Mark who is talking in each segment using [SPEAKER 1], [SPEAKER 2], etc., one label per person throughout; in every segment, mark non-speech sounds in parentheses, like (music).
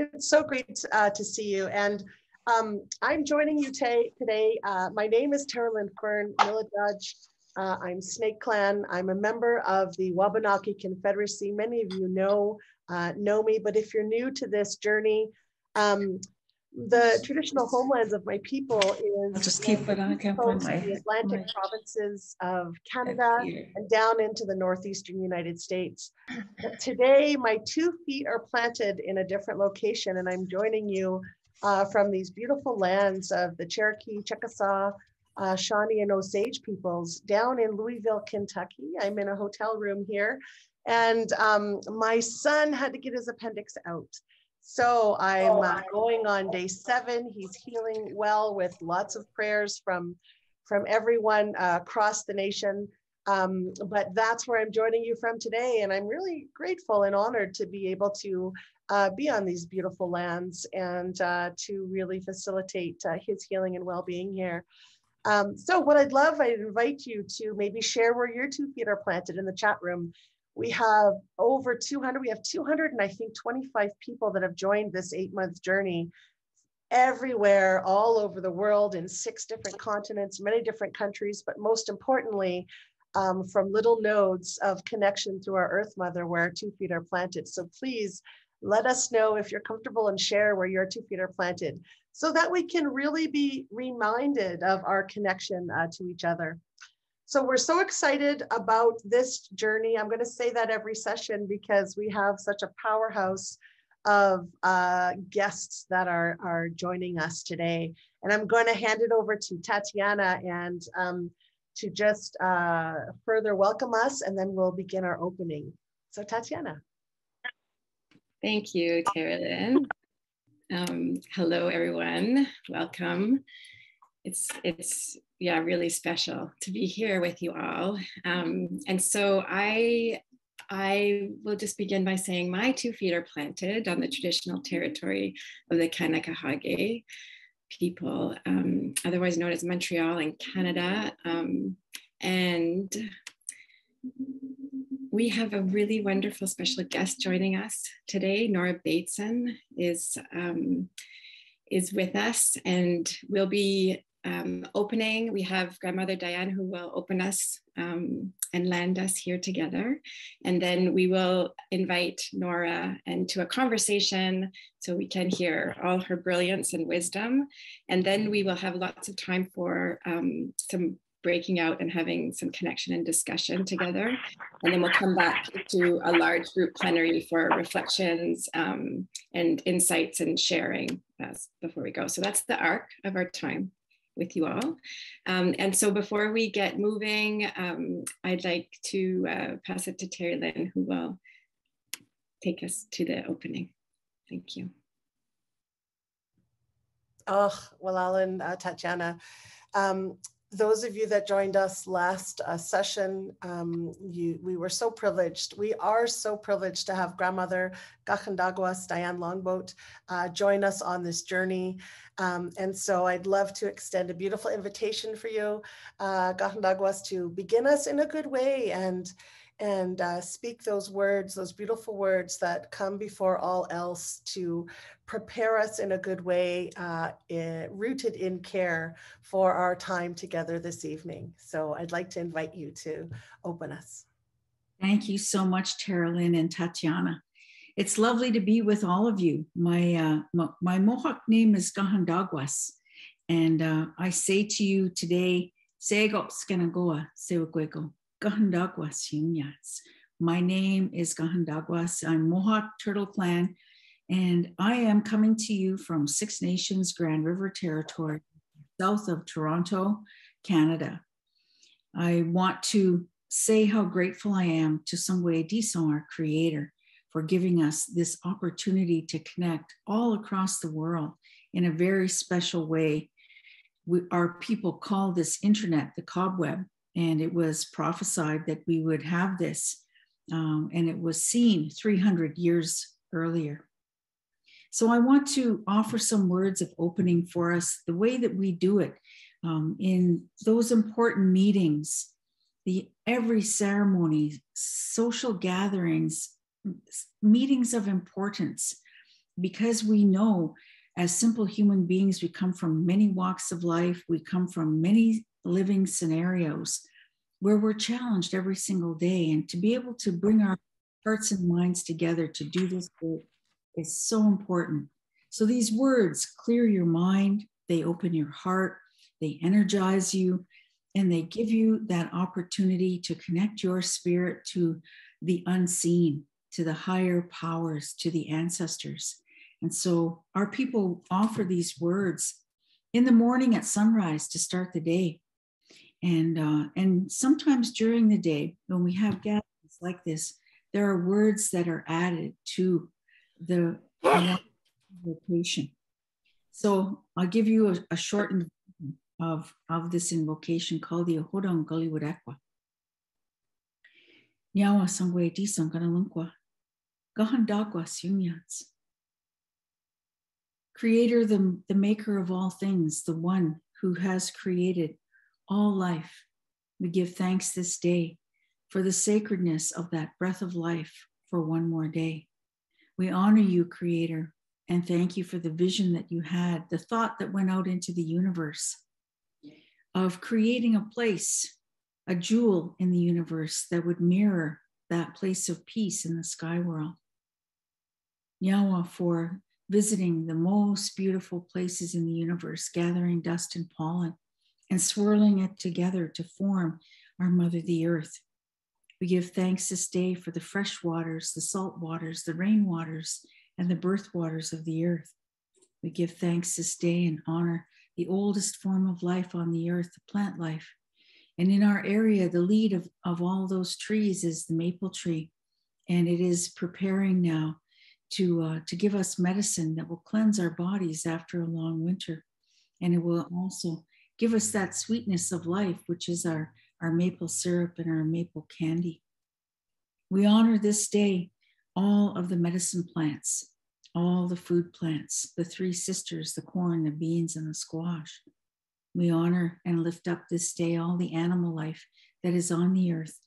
[SPEAKER 1] It's so great uh, to see you. And um, I'm joining you today. Uh, my name is Tara Lynn Fern, Judge. Uh, I'm Snake Clan. I'm a member of the Wabanaki Confederacy. Many of you know uh, know me, but if you're new to this journey, um, the traditional homelands of my people is
[SPEAKER 2] I'll just keep it on. I can't find my,
[SPEAKER 1] the Atlantic my, provinces of Canada and down into the northeastern United States. But today, my two feet are planted in a different location, and I'm joining you uh, from these beautiful lands of the Cherokee, Chickasaw, uh, Shawnee, and Osage peoples down in Louisville, Kentucky. I'm in a hotel room here, and um, my son had to get his appendix out. So I'm oh, uh, going on day seven. He's healing well with lots of prayers from from everyone uh, across the nation. Um, but that's where I'm joining you from today, and I'm really grateful and honored to be able to uh, be on these beautiful lands and uh, to really facilitate uh, his healing and well-being here. Um, so what I'd love, I'd invite you to maybe share where your two feet are planted in the chat room we have over 200, we have 200 and I think 25 people that have joined this eight month journey everywhere, all over the world in six different continents, many different countries, but most importantly, um, from little nodes of connection through our Earth Mother where two feet are planted. So please let us know if you're comfortable and share where your two feet are planted so that we can really be reminded of our connection uh, to each other. So we're so excited about this journey. I'm going to say that every session because we have such a powerhouse of uh, guests that are, are joining us today. And I'm going to hand it over to Tatiana and um, to just uh, further welcome us, and then we'll begin our opening. So Tatiana.
[SPEAKER 3] Thank you, Terrellyn. Um, hello, everyone. Welcome. It's it's yeah, really special to be here with you all. Um, and so I, I will just begin by saying my two feet are planted on the traditional territory of the Kanakahage people, um, otherwise known as Montreal in Canada. Um, and we have a really wonderful special guest joining us today. Nora Bateson is, um, is with us and we'll be um, opening. We have Grandmother Diane who will open us um, and land us here together. And then we will invite Nora into a conversation so we can hear all her brilliance and wisdom. And then we will have lots of time for um, some breaking out and having some connection and discussion together. And then we'll come back to a large group plenary for reflections um, and insights and sharing before we go. So that's the arc of our time with you all. Um, and so before we get moving, um, I'd like to uh, pass it to Terrellyn, who will take us to the opening. Thank you.
[SPEAKER 1] Oh, well, Alan, uh, Tatiana, um, those of you that joined us last uh, session, um, you, we were so privileged. We are so privileged to have grandmother Gachandaguas, Diane Longboat, uh, join us on this journey. Um, and so I'd love to extend a beautiful invitation for you, uh, to begin us in a good way and and uh, speak those words, those beautiful words that come before all else to prepare us in a good way, uh, in, rooted in care for our time together this evening. So I'd like to invite you to open us.
[SPEAKER 2] Thank you so much, Terrellyn and Tatiana. It's lovely to be with all of you. My, uh, my, my, Mohawk name is Gahandagwas, and uh, I say to you today, Sego Skanagoa Sewakweko. Gahandaguas Yinyats. My name is Gahandaguas. I'm Mohawk Turtle Clan, and I am coming to you from Six Nations Grand River Territory, south of Toronto, Canada. I want to say how grateful I am to Songwe Dison, our creator, for giving us this opportunity to connect all across the world in a very special way. We, our people call this internet the cobweb, and it was prophesied that we would have this, um, and it was seen 300 years earlier. So I want to offer some words of opening for us, the way that we do it um, in those important meetings, the every ceremony, social gatherings, meetings of importance. because we know as simple human beings, we come from many walks of life, we come from many living scenarios where we're challenged every single day. And to be able to bring our hearts and minds together to do this work is so important. So these words clear your mind, they open your heart, they energize you, and they give you that opportunity to connect your spirit to the unseen, to the higher powers, to the ancestors. And so our people offer these words in the morning at sunrise to start the day. And, uh, and sometimes during the day, when we have gatherings like this, there are words that are added to the (laughs) invocation. So I'll give you a, a short of, of this invocation called the Ahodang Galiwadekwa. Nyawa sangwe di sanganalunkwa. Gahandagwa sunyats. Creator, the, the maker of all things, the one who has created all life. We give thanks this day for the sacredness of that breath of life for one more day. We honor you, Creator, and thank you for the vision that you had, the thought that went out into the universe of creating a place, a jewel in the universe that would mirror that place of peace in the sky world. Yawa for visiting the most beautiful places in the universe, gathering dust and pollen and swirling it together to form our Mother the Earth. We give thanks this day for the fresh waters, the salt waters, the rain waters, and the birth waters of the earth. We give thanks this day and honor the oldest form of life on the earth, the plant life. And in our area, the lead of, of all those trees is the maple tree. And it is preparing now to, uh, to give us medicine that will cleanse our bodies after a long winter. And it will also give us that sweetness of life, which is our our maple syrup and our maple candy. We honor this day all of the medicine plants, all the food plants, the three sisters, the corn, the beans, and the squash. We honor and lift up this day all the animal life that is on the earth.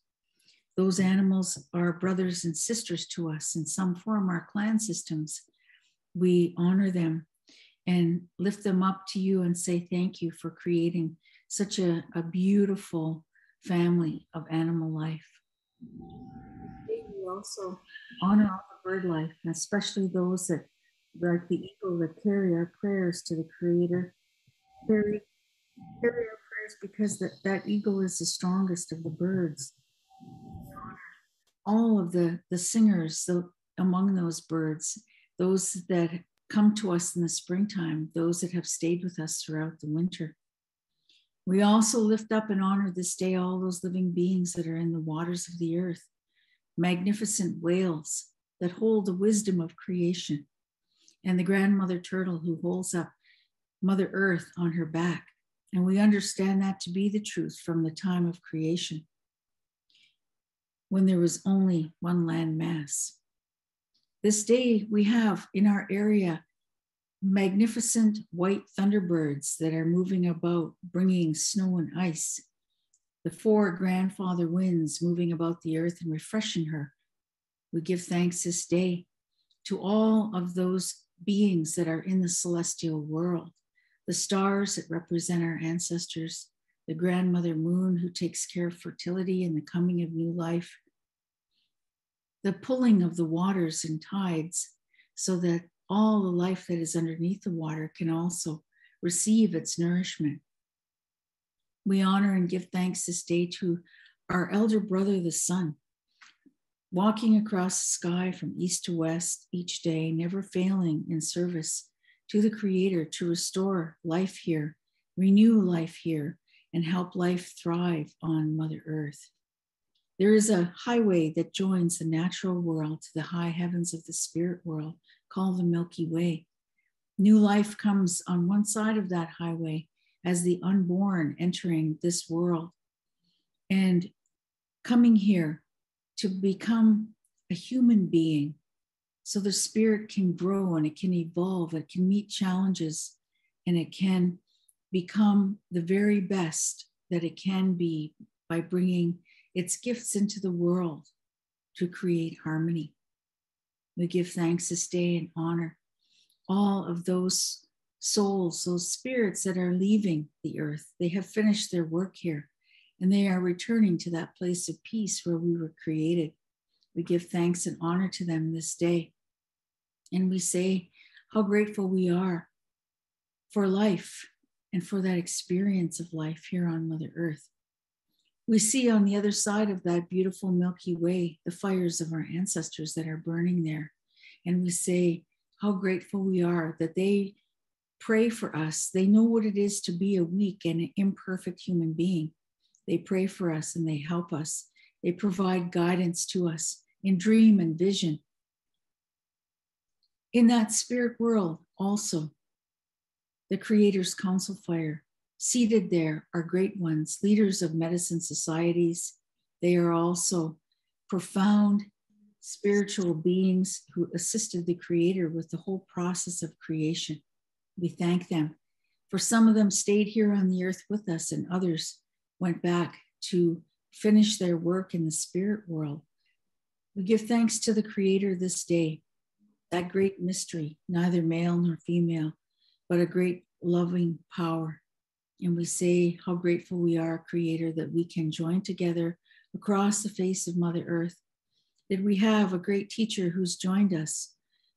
[SPEAKER 2] Those animals are brothers and sisters to us in some form, our clan systems. We honor them and lift them up to you and say thank you for creating such a, a beautiful family of animal life. We also honor all the bird life, and especially those that, like the eagle, that carry our prayers to the Creator. Carry, carry our prayers because that, that eagle is the strongest of the birds. All of the, the singers the, among those birds, those that come to us in the springtime, those that have stayed with us throughout the winter. We also lift up and honor this day all those living beings that are in the waters of the earth, magnificent whales that hold the wisdom of creation, and the grandmother turtle who holds up Mother Earth on her back. And we understand that to be the truth from the time of creation, when there was only one land mass. This day we have in our area magnificent white thunderbirds that are moving about, bringing snow and ice. The four grandfather winds moving about the earth and refreshing her. We give thanks this day to all of those beings that are in the celestial world, the stars that represent our ancestors, the grandmother moon who takes care of fertility and the coming of new life, the pulling of the waters and tides so that all the life that is underneath the water can also receive its nourishment. We honor and give thanks this day to our elder brother, the sun, walking across the sky from east to west each day, never failing in service to the Creator to restore life here, renew life here, and help life thrive on Mother Earth. There is a highway that joins the natural world to the high heavens of the spirit world called the Milky Way. New life comes on one side of that highway as the unborn entering this world and coming here to become a human being so the spirit can grow and it can evolve, it can meet challenges, and it can become the very best that it can be by bringing its gifts into the world to create harmony. We give thanks this day and honor all of those souls, those spirits that are leaving the earth. They have finished their work here and they are returning to that place of peace where we were created. We give thanks and honor to them this day. And we say how grateful we are for life and for that experience of life here on Mother Earth. We see on the other side of that beautiful Milky Way the fires of our ancestors that are burning there. And we say how grateful we are that they pray for us. They know what it is to be a weak and imperfect human being. They pray for us and they help us. They provide guidance to us in dream and vision. In that spirit world, also, the Creator's Council Fire, seated there are great ones, leaders of medicine societies. They are also profound spiritual beings who assisted the Creator with the whole process of creation. We thank them. For some of them stayed here on the earth with us, and others went back to finish their work in the spirit world. We give thanks to the Creator this day, that great mystery, neither male nor female, but a great loving power. And we say how grateful we are, Creator, that we can join together across the face of Mother Earth, that we have a great teacher who's joined us,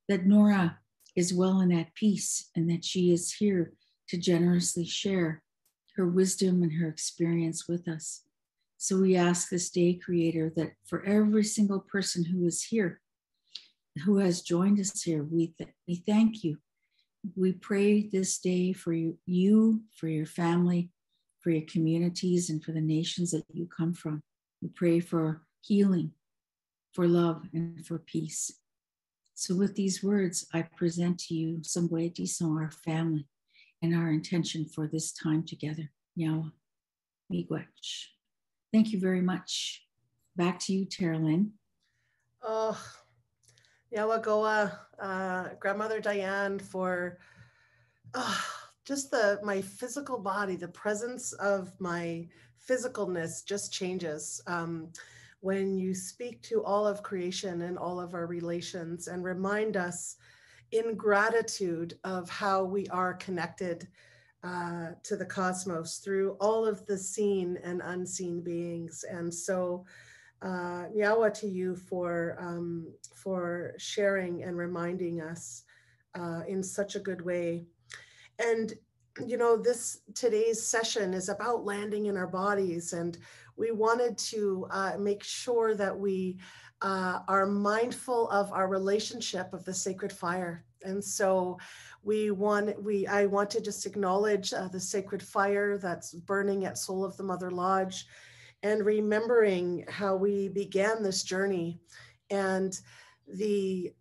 [SPEAKER 2] that Nora is well and at peace, and that she is here to generously share her wisdom and her experience with us. So we ask this day, Creator, that for every single person who is here, who has joined us here, we, th- we thank you. We pray this day for you, for your family, for your communities, and for the nations that you come from. We pray for healing, for love, and for peace. So, with these words, I present to you Sangwe Dison, our family, and our intention for this time together. Yawa, Miigwech. Thank you very much. Back to you, Terrellyn.
[SPEAKER 1] Oh, Yawagoa, uh, grandmother Diane, for uh, just the my physical body, the presence of my physicalness just changes. Um, when you speak to all of creation and all of our relations and remind us in gratitude of how we are connected uh, to the cosmos through all of the seen and unseen beings. And so, uh, to you for um, for sharing and reminding us uh, in such a good way. And you know, this today's session is about landing in our bodies, and we wanted to uh, make sure that we uh, are mindful of our relationship of the sacred fire. And so we want we I want to just acknowledge uh, the sacred fire that's burning at Soul of the Mother Lodge and remembering how we began this journey and the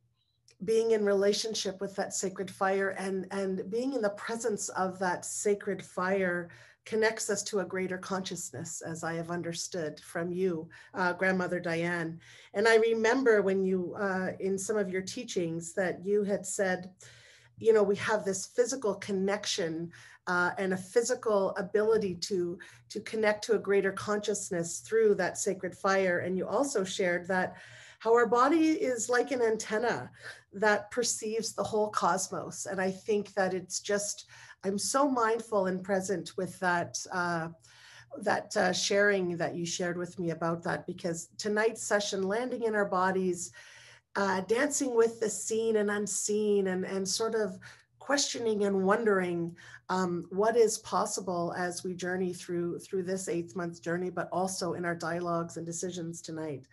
[SPEAKER 1] being in relationship with that sacred fire and and being in the presence of that sacred fire connects us to a greater consciousness, as I have understood from you, uh, Grandmother Diane. And I remember when you, uh, in some of your teachings, that you had said, you know, we have this physical connection uh, and a physical ability to to connect to a greater consciousness through that sacred fire. And you also shared that how our body is like an antenna that perceives the whole cosmos. And I think that it's just I'm so mindful and present with that. Uh, that uh, sharing that you shared with me about that because tonight's session landing in our bodies uh, dancing with the seen and unseen and, and sort of questioning and wondering um, what is possible as we journey through through this eighth month journey but also in our dialogues and decisions tonight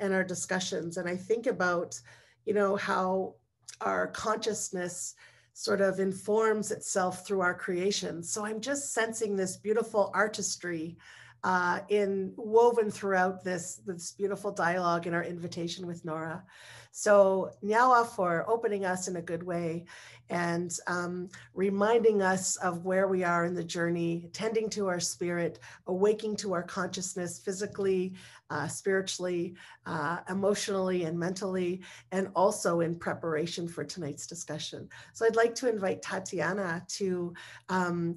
[SPEAKER 1] and our discussions and i think about you know how our consciousness sort of informs itself through our creation. So I'm just sensing this beautiful artistry uh, in woven throughout this this beautiful dialogue in our invitation with Nora. So Nyawa for opening us in a good way and um, reminding us of where we are in the journey, tending to our spirit, awaking to our consciousness physically, uh, spiritually, uh, emotionally, and mentally, and also in preparation for tonight's discussion. So I'd like to invite Tatiana to um,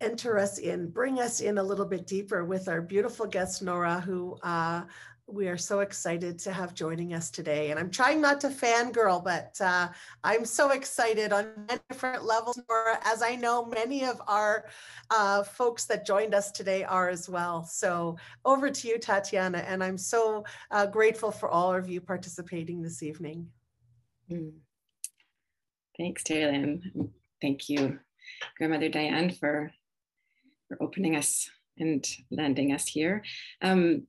[SPEAKER 1] enter us in, bring us in a little bit deeper with our beautiful guest, Nora, who uh, we are so excited to have joining us today. And I'm trying not to fangirl, but uh, I'm so excited on different levels, Nora, as I know many of our uh, folks that joined us today are as well. So over to you, Tatiana. And I'm so uh, grateful for all of you participating this evening. Mm.
[SPEAKER 3] Thanks, Taylor. Thank you, Grandmother Diane, for, for opening us and landing us here. Um,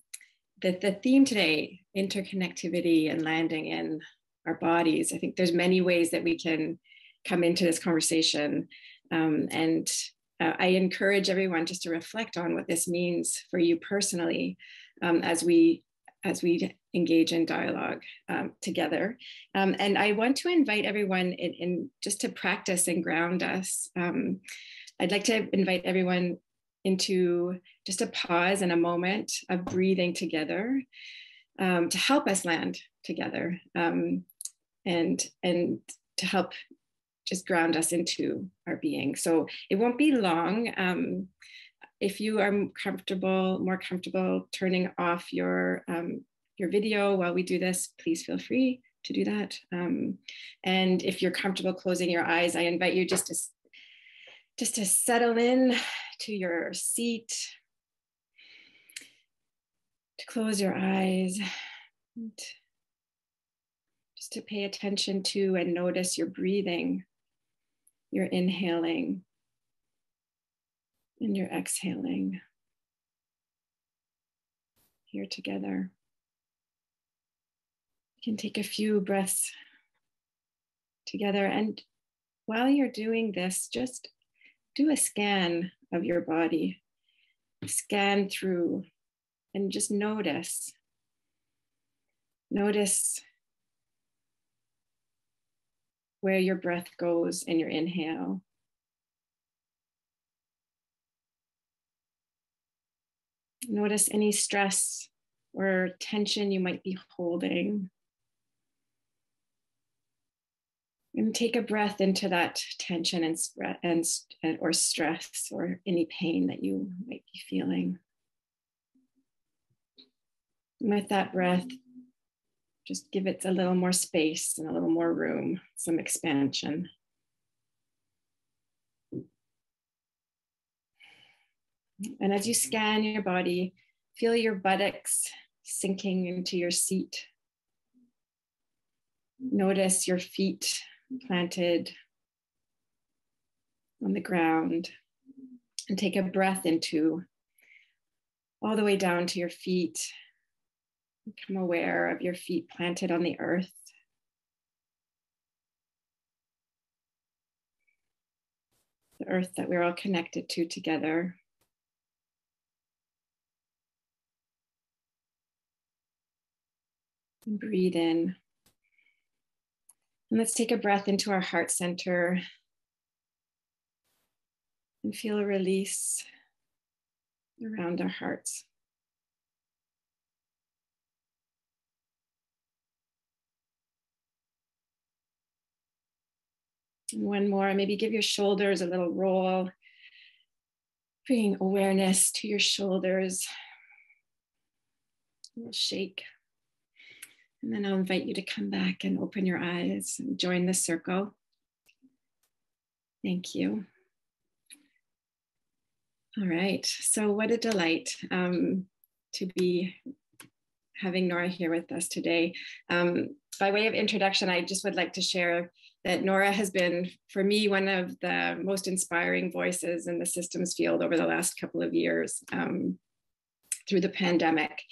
[SPEAKER 3] the, the theme today, interconnectivity and landing in our bodies, I think there's many ways that we can come into this conversation. Um, and uh, I encourage everyone just to reflect on what this means for you personally um, as we as we engage in dialogue um, together. Um, and I want to invite everyone in, in, just to practice and ground us. Um, I'd like to invite everyone into just a pause and a moment of breathing together um, to help us land together um, and and to help just ground us into our being. So it won't be long. Um, if you are comfortable, more comfortable turning off your um, your video while we do this, please feel free to do that. Um, and if you're comfortable closing your eyes, I invite you just to just to settle in to your seat, to close your eyes, just to pay attention to and notice your breathing, your inhaling, and your exhaling here together. You can take a few breaths together. And while you're doing this, just do a scan of your body. Scan through and just notice. Notice where your breath goes in your inhale. Notice any stress or tension you might be holding. And take a breath into that tension and, and, and or stress or any pain that you might be feeling. with that breath, just give it a little more space and a little more room, some expansion. And as you scan your body, feel your buttocks sinking into your seat. Notice your feet planted on the ground and take a breath into all the way down to your feet. Become aware of your feet planted on the earth. The earth that we're all connected to together. And breathe in. And let's take a breath into our heart center and feel a release around our hearts. One more, maybe give your shoulders a little roll, bringing awareness to your shoulders. A little shake. And then I'll invite you to come back and open your eyes and join the circle. Thank you. All right, so what a delight um, to be having Nora here with us today. Um, by way of introduction, I just would like to share that Nora has been, for me, one of the most inspiring voices in the systems field over the last couple of years um, through the pandemic.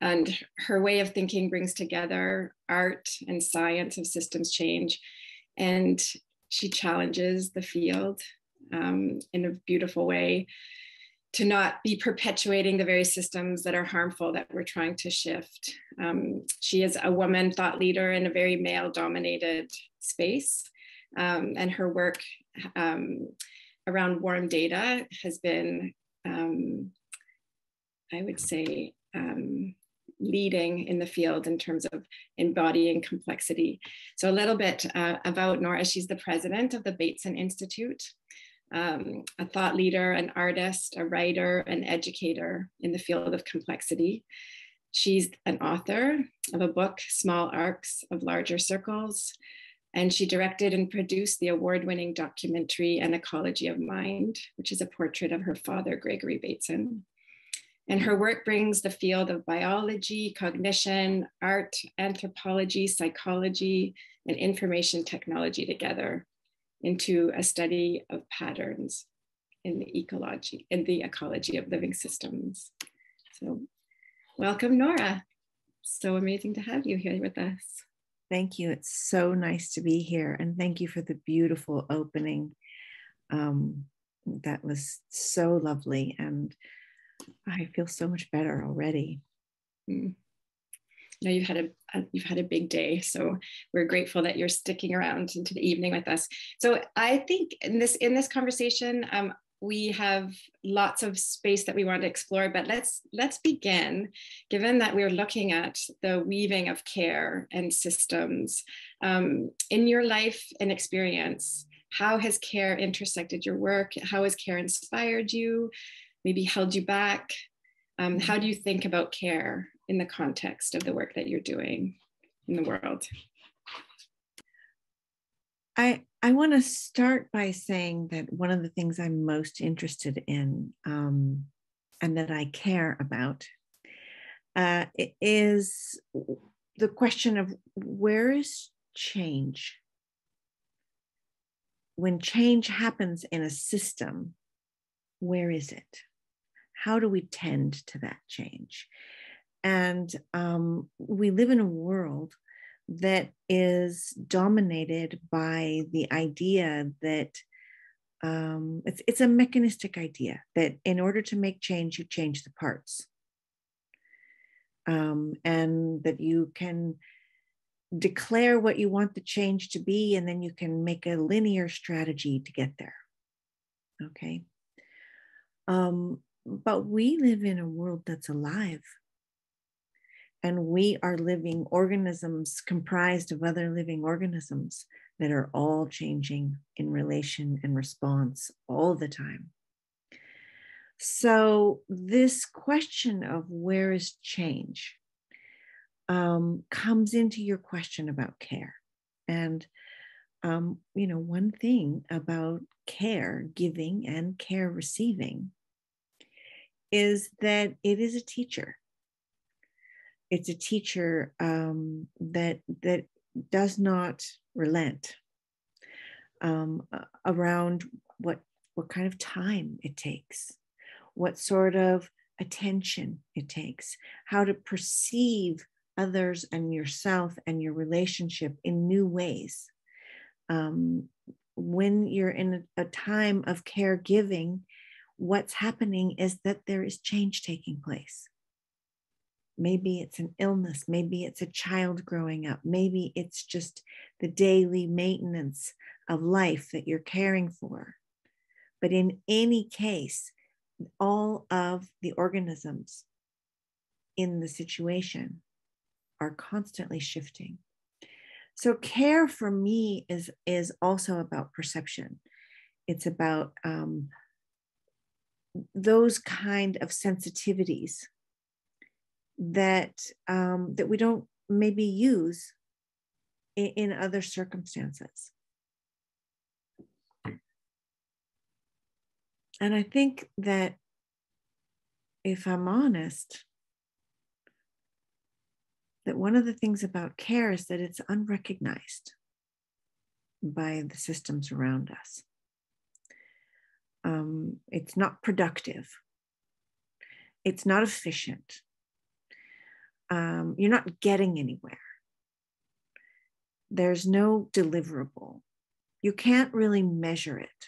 [SPEAKER 3] And her way of thinking brings together art and science of systems change. And she challenges the field um, in a beautiful way to not be perpetuating the very systems that are harmful that we're trying to shift. Um, she is a woman thought leader in a very male dominated space. Um, and her work um, around warm data has been, um, I would say, um, leading in the field in terms of embodying complexity. So a little bit uh, about Nora, she's the president of the Bateson Institute, um, a thought leader, an artist, a writer, an educator in the field of complexity. She's an author of a book, Small Arcs of Larger Circles, and she directed and produced the award winning documentary An Ecology of Mind, which is a portrait of her father, Gregory Bateson. And her work brings the field of biology, cognition, art, anthropology, psychology, and information technology together into a study of patterns in the ecology, in the ecology of living systems. So welcome, Nora. So amazing to have you here with us.
[SPEAKER 4] Thank you. It's so nice to be here. And thank you for the beautiful opening. Um, that was so lovely. And I feel so much better already.
[SPEAKER 3] Mm. You know, you've had a, a, you've had a big day, so we're grateful that you're sticking around into the evening with us. So I think in this in this conversation, um, we have lots of space that we want to explore but let's let's begin given that we're looking at the weaving of care and systems um, in your life and experience how has care intersected your work how has care inspired you maybe held you back? Um, how do you think about care in the context of the work that you're doing in the world?
[SPEAKER 4] I, I want to start by saying that one of the things I'm most interested in um, and that I care about uh, is the question of where is change? When change happens in a system, where is it? How do we tend to that change? And um, we live in a world that is dominated by the idea that um, it's, it's a mechanistic idea that in order to make change, you change the parts. Um, and that you can declare what you want the change to be, and then you can make a linear strategy to get there. Okay. Um, but we live in a world that's alive. And we are living organisms comprised of other living organisms that are all changing in relation and response all the time. So, this question of where is change um, comes into your question about care. And, um, you know, one thing about care giving and care receiving is that it is a teacher. It's a teacher um, that that does not relent um, around what what kind of time it takes, what sort of attention it takes, how to perceive others and yourself and your relationship in new ways. Um, when you're in a, a time of caregiving, what's happening is that there is change taking place. Maybe it's an illness, maybe it's a child growing up, maybe it's just the daily maintenance of life that you're caring for. But in any case, all of the organisms in the situation are constantly shifting. So care for me is is also about perception. It's about um, those kind of sensitivities that um, that we don't maybe use in, in other circumstances. And I think that if I'm honest, that one of the things about care is that it's unrecognized by the systems around us um, it's not productive. It's not efficient. Um, you're not getting anywhere. There's no deliverable. You can't really measure it.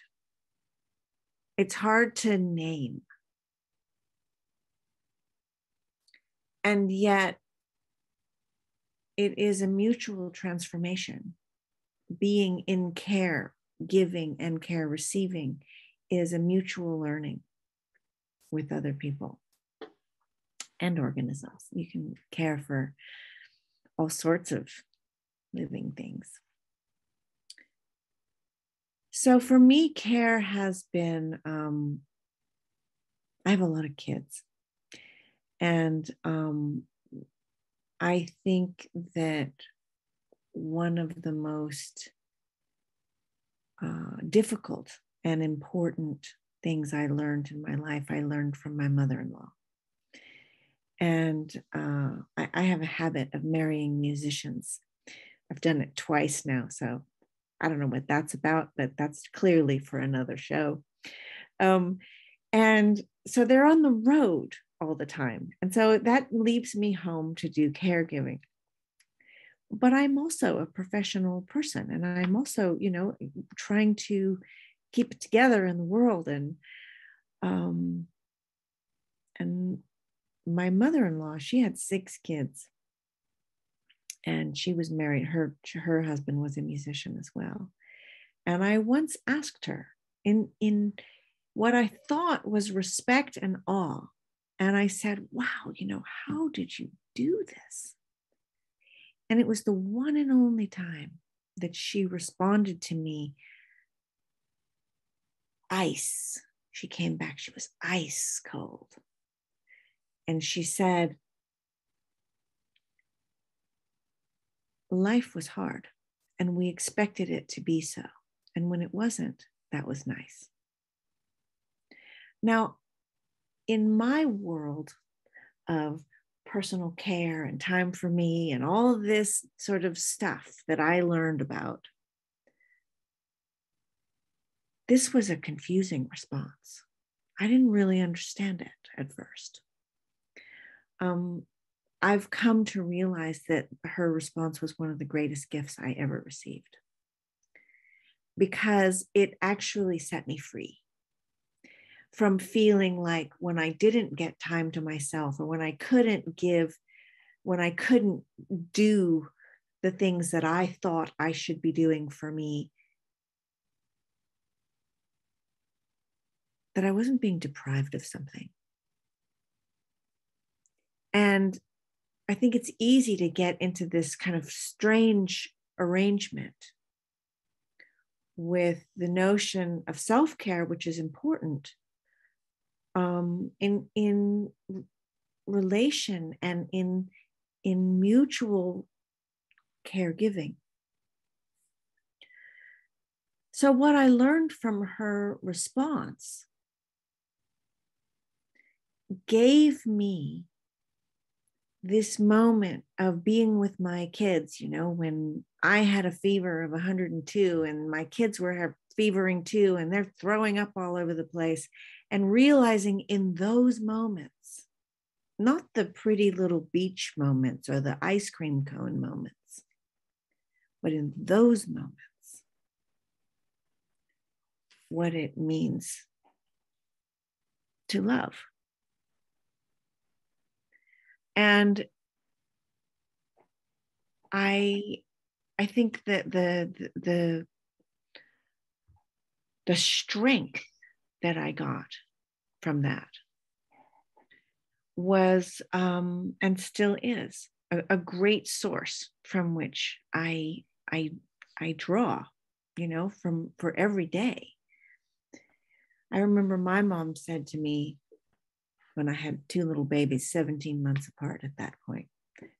[SPEAKER 4] It's hard to name. And yet it is a mutual transformation. Being in care giving and care receiving is a mutual learning with other people and organisms. You can care for all sorts of living things. So for me, care has been, um, I have a lot of kids. And um, I think that one of the most uh, difficult and important things I learned in my life, I learned from my mother in law. And uh, I, I have a habit of marrying musicians. I've done it twice now. So I don't know what that's about, but that's clearly for another show. Um, and so they're on the road all the time. And so that leaves me home to do caregiving. But I'm also a professional person and I'm also, you know, trying to keep it together in the world and um and my mother-in-law, she had six kids. And she was married her her husband was a musician as well. And I once asked her in in what I thought was respect and awe and I said, Wow, you know, how did you do this? And it was the one and only time that she responded to me ice. She came back, she was ice cold. And she said, Life was hard, and we expected it to be so. And when it wasn't, that was nice. Now, in my world of personal care and time for me and all of this sort of stuff that I learned about, this was a confusing response. I didn't really understand it at first. Um, I've come to realize that her response was one of the greatest gifts I ever received because it actually set me free from feeling like when I didn't get time to myself or when I couldn't give, when I couldn't do the things that I thought I should be doing for me, that I wasn't being deprived of something. And I think it's easy to get into this kind of strange arrangement with the notion of self care, which is important, um, in in relation and in in mutual caregiving. So what I learned from her response gave me this moment of being with my kids, you know, when I had a fever of 102 and my kids were fevering too, and they're throwing up all over the place and realizing in those moments, not the pretty little beach moments or the ice cream cone moments, but in those moments, what it means to love. And I I think that the the the strength that I got from that was um, and still is a, a, great source from which I I I draw, you know, from for every day. I remember my mom said to me when I had two little babies, 17 months apart at that point,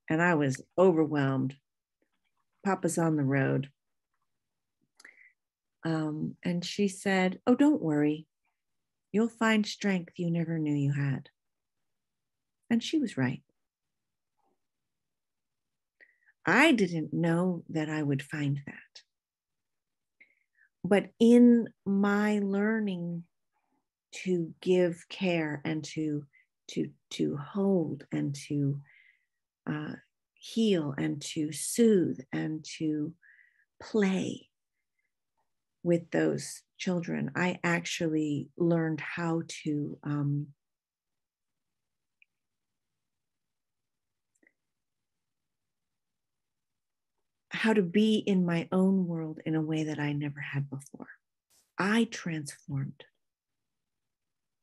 [SPEAKER 4] and I was overwhelmed. Papa's on the road. Um, and she said, Oh, don't worry. You'll find strength you never knew you had. And she was right. I didn't know that I would find that. But in my learning to give care and to to to hold and to uh, heal and to soothe and to play with those children, I actually learned how to um, how to be in my own world in a way that I never had before. I transformed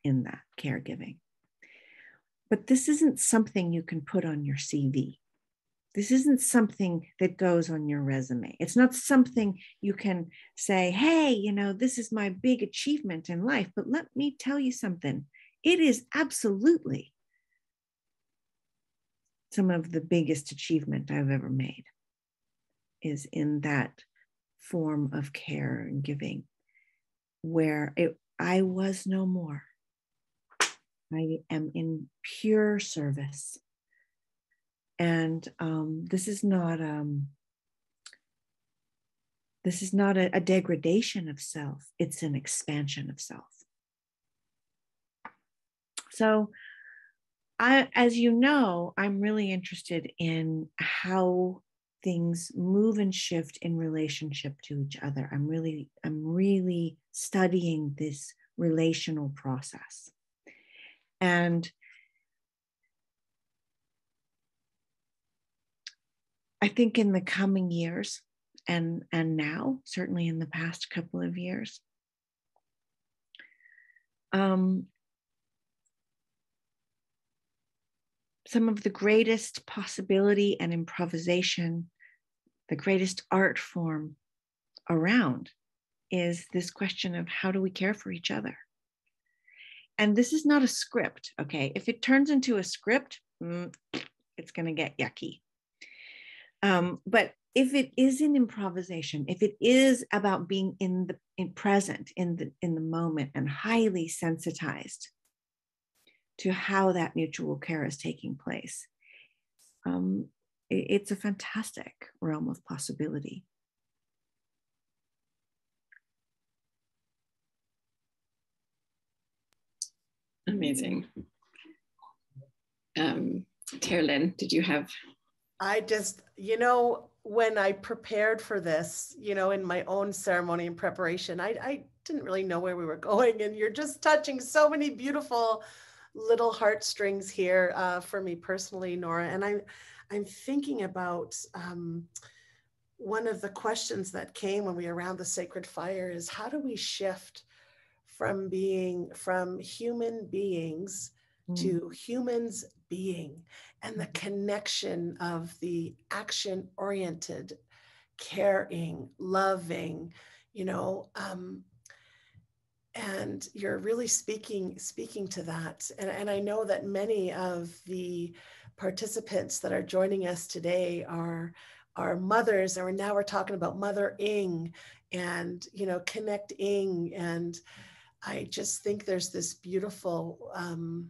[SPEAKER 4] in that caregiving. But this isn't something you can put on your CV. This isn't something that goes on your resume. It's not something you can say, hey, you know, this is my big achievement in life. But let me tell you something it is absolutely some of the biggest achievement I've ever made is in that form of care and giving, where it, I was no more. I am in pure service. And um, this is not um, this is not a, a degradation of self, it's an expansion of self. So I, as you know, I'm really interested in how things move and shift in relationship to each other. I'm really, I'm really studying this relational process. And I think in the coming years and and now, certainly in the past couple of years, um, some of the greatest possibility and improvisation, the greatest art form around is this question of how do we care for each other? And this is not a script, okay? If it turns into a script, mm, it's going to get yucky. Um, but if it is an improvisation, if it is about being in the in present in the in the moment and highly sensitized to how that mutual care is taking place. Um, it, it's a fantastic realm of possibility.
[SPEAKER 3] Amazing. Um, Terrellyn, did you have?
[SPEAKER 1] I just, you know, when I prepared for this, you know, in my own ceremony and preparation, I, I didn't really know where we were going. And you're just touching so many beautiful little heartstrings here uh, for me personally, Nora. And I'm, I'm thinking about um, one of the questions that came when we were around the sacred fire is how do we shift from being from human beings mm. to humans being and the mm-hmm. connection of the action oriented caring loving you know um, and you're really speaking speaking to that and, and i know that many of the participants that are joining us today are are mothers and now we're talking about mothering and you know connecting and i just think there's this beautiful um,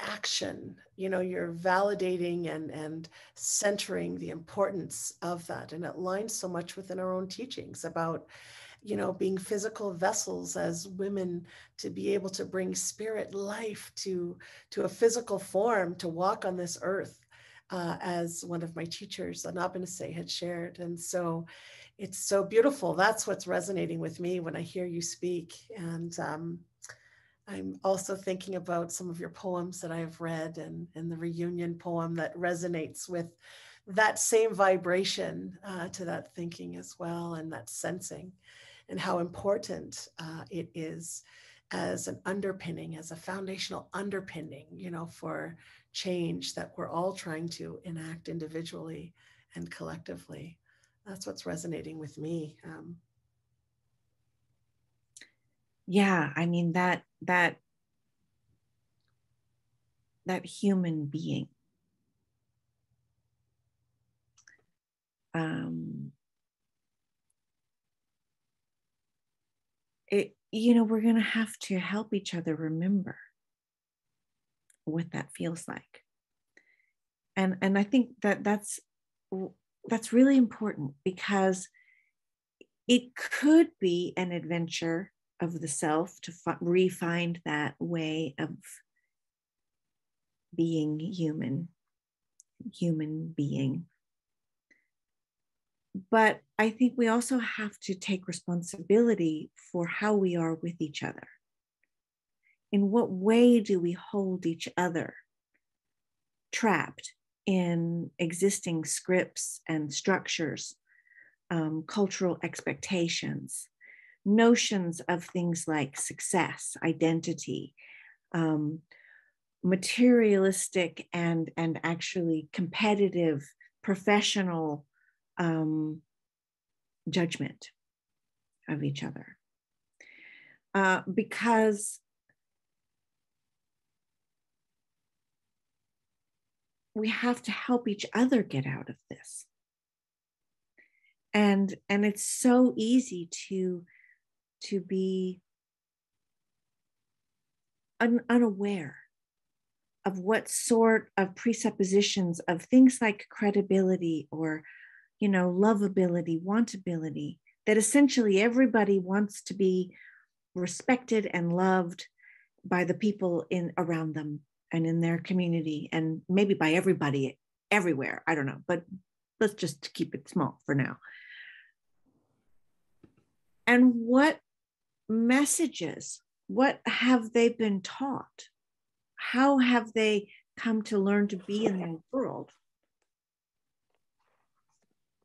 [SPEAKER 1] action you know you're validating and and centering the importance of that and it lines so much within our own teachings about you know, being physical vessels as women to be able to bring spirit life to, to a physical form to walk on this earth, uh, as one of my teachers, Anabanase, had shared. And so it's so beautiful. That's what's resonating with me when I hear you speak. And um, I'm also thinking about some of your poems that I've read and, and the reunion poem that resonates with that same vibration uh, to that thinking as well and that sensing and how important uh, it is as an underpinning, as a foundational underpinning, you know, for change that we're all trying to enact individually and collectively. That's what's resonating with me. Um,
[SPEAKER 4] yeah, I mean that that that human being. Um, it, you know, we're going to have to help each other remember what that feels like. And, and I think that that's, that's really important because it could be an adventure of the self to fi- refind that way of being human, human being but I think we also have to take responsibility for how we are with each other. In what way do we hold each other trapped in existing scripts and structures, um, cultural expectations, notions of things like success, identity, um, materialistic and, and actually competitive professional um, judgment of each other. Uh, because we have to help each other get out of this. And and it's so easy to to be un, unaware of what sort of presuppositions of things like credibility or you know lovability wantability that essentially everybody wants to be respected and loved by the people in around them and in their community and maybe by everybody everywhere i don't know but let's just keep it small for now. And what messages what have they been taught? How have they come to learn to be in the world?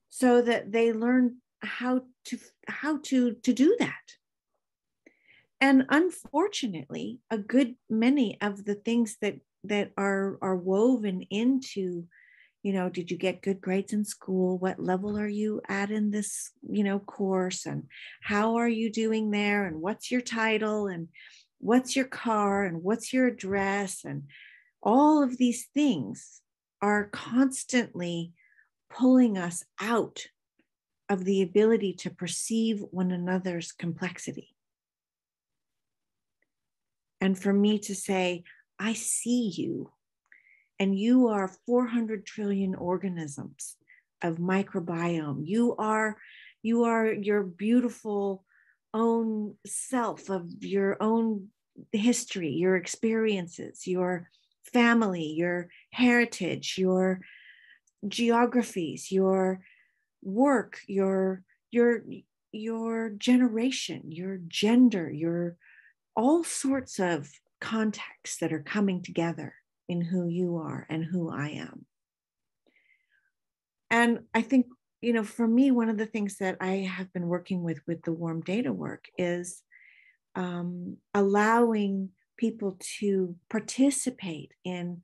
[SPEAKER 4] So that they learn how to how to to do that and unfortunately a good many of the things that that are are woven into you know did you get good grades in school? What level are you at in this you know course? And how are you doing there? And what's your title? And what's your car? And what's your address? And all of these things are constantly pulling us out of the ability to perceive one another's complexity and for me to say, I see you, and you are 400 trillion organisms of microbiome. You are, you are your beautiful own self of your own history, your experiences, your family, your heritage, your geographies, your work, your your your generation, your gender, your all sorts of contexts that are coming together in who you are and who I am. And I think, you know, for me, one of the things that I have been working with with the warm data work is um, allowing people to participate in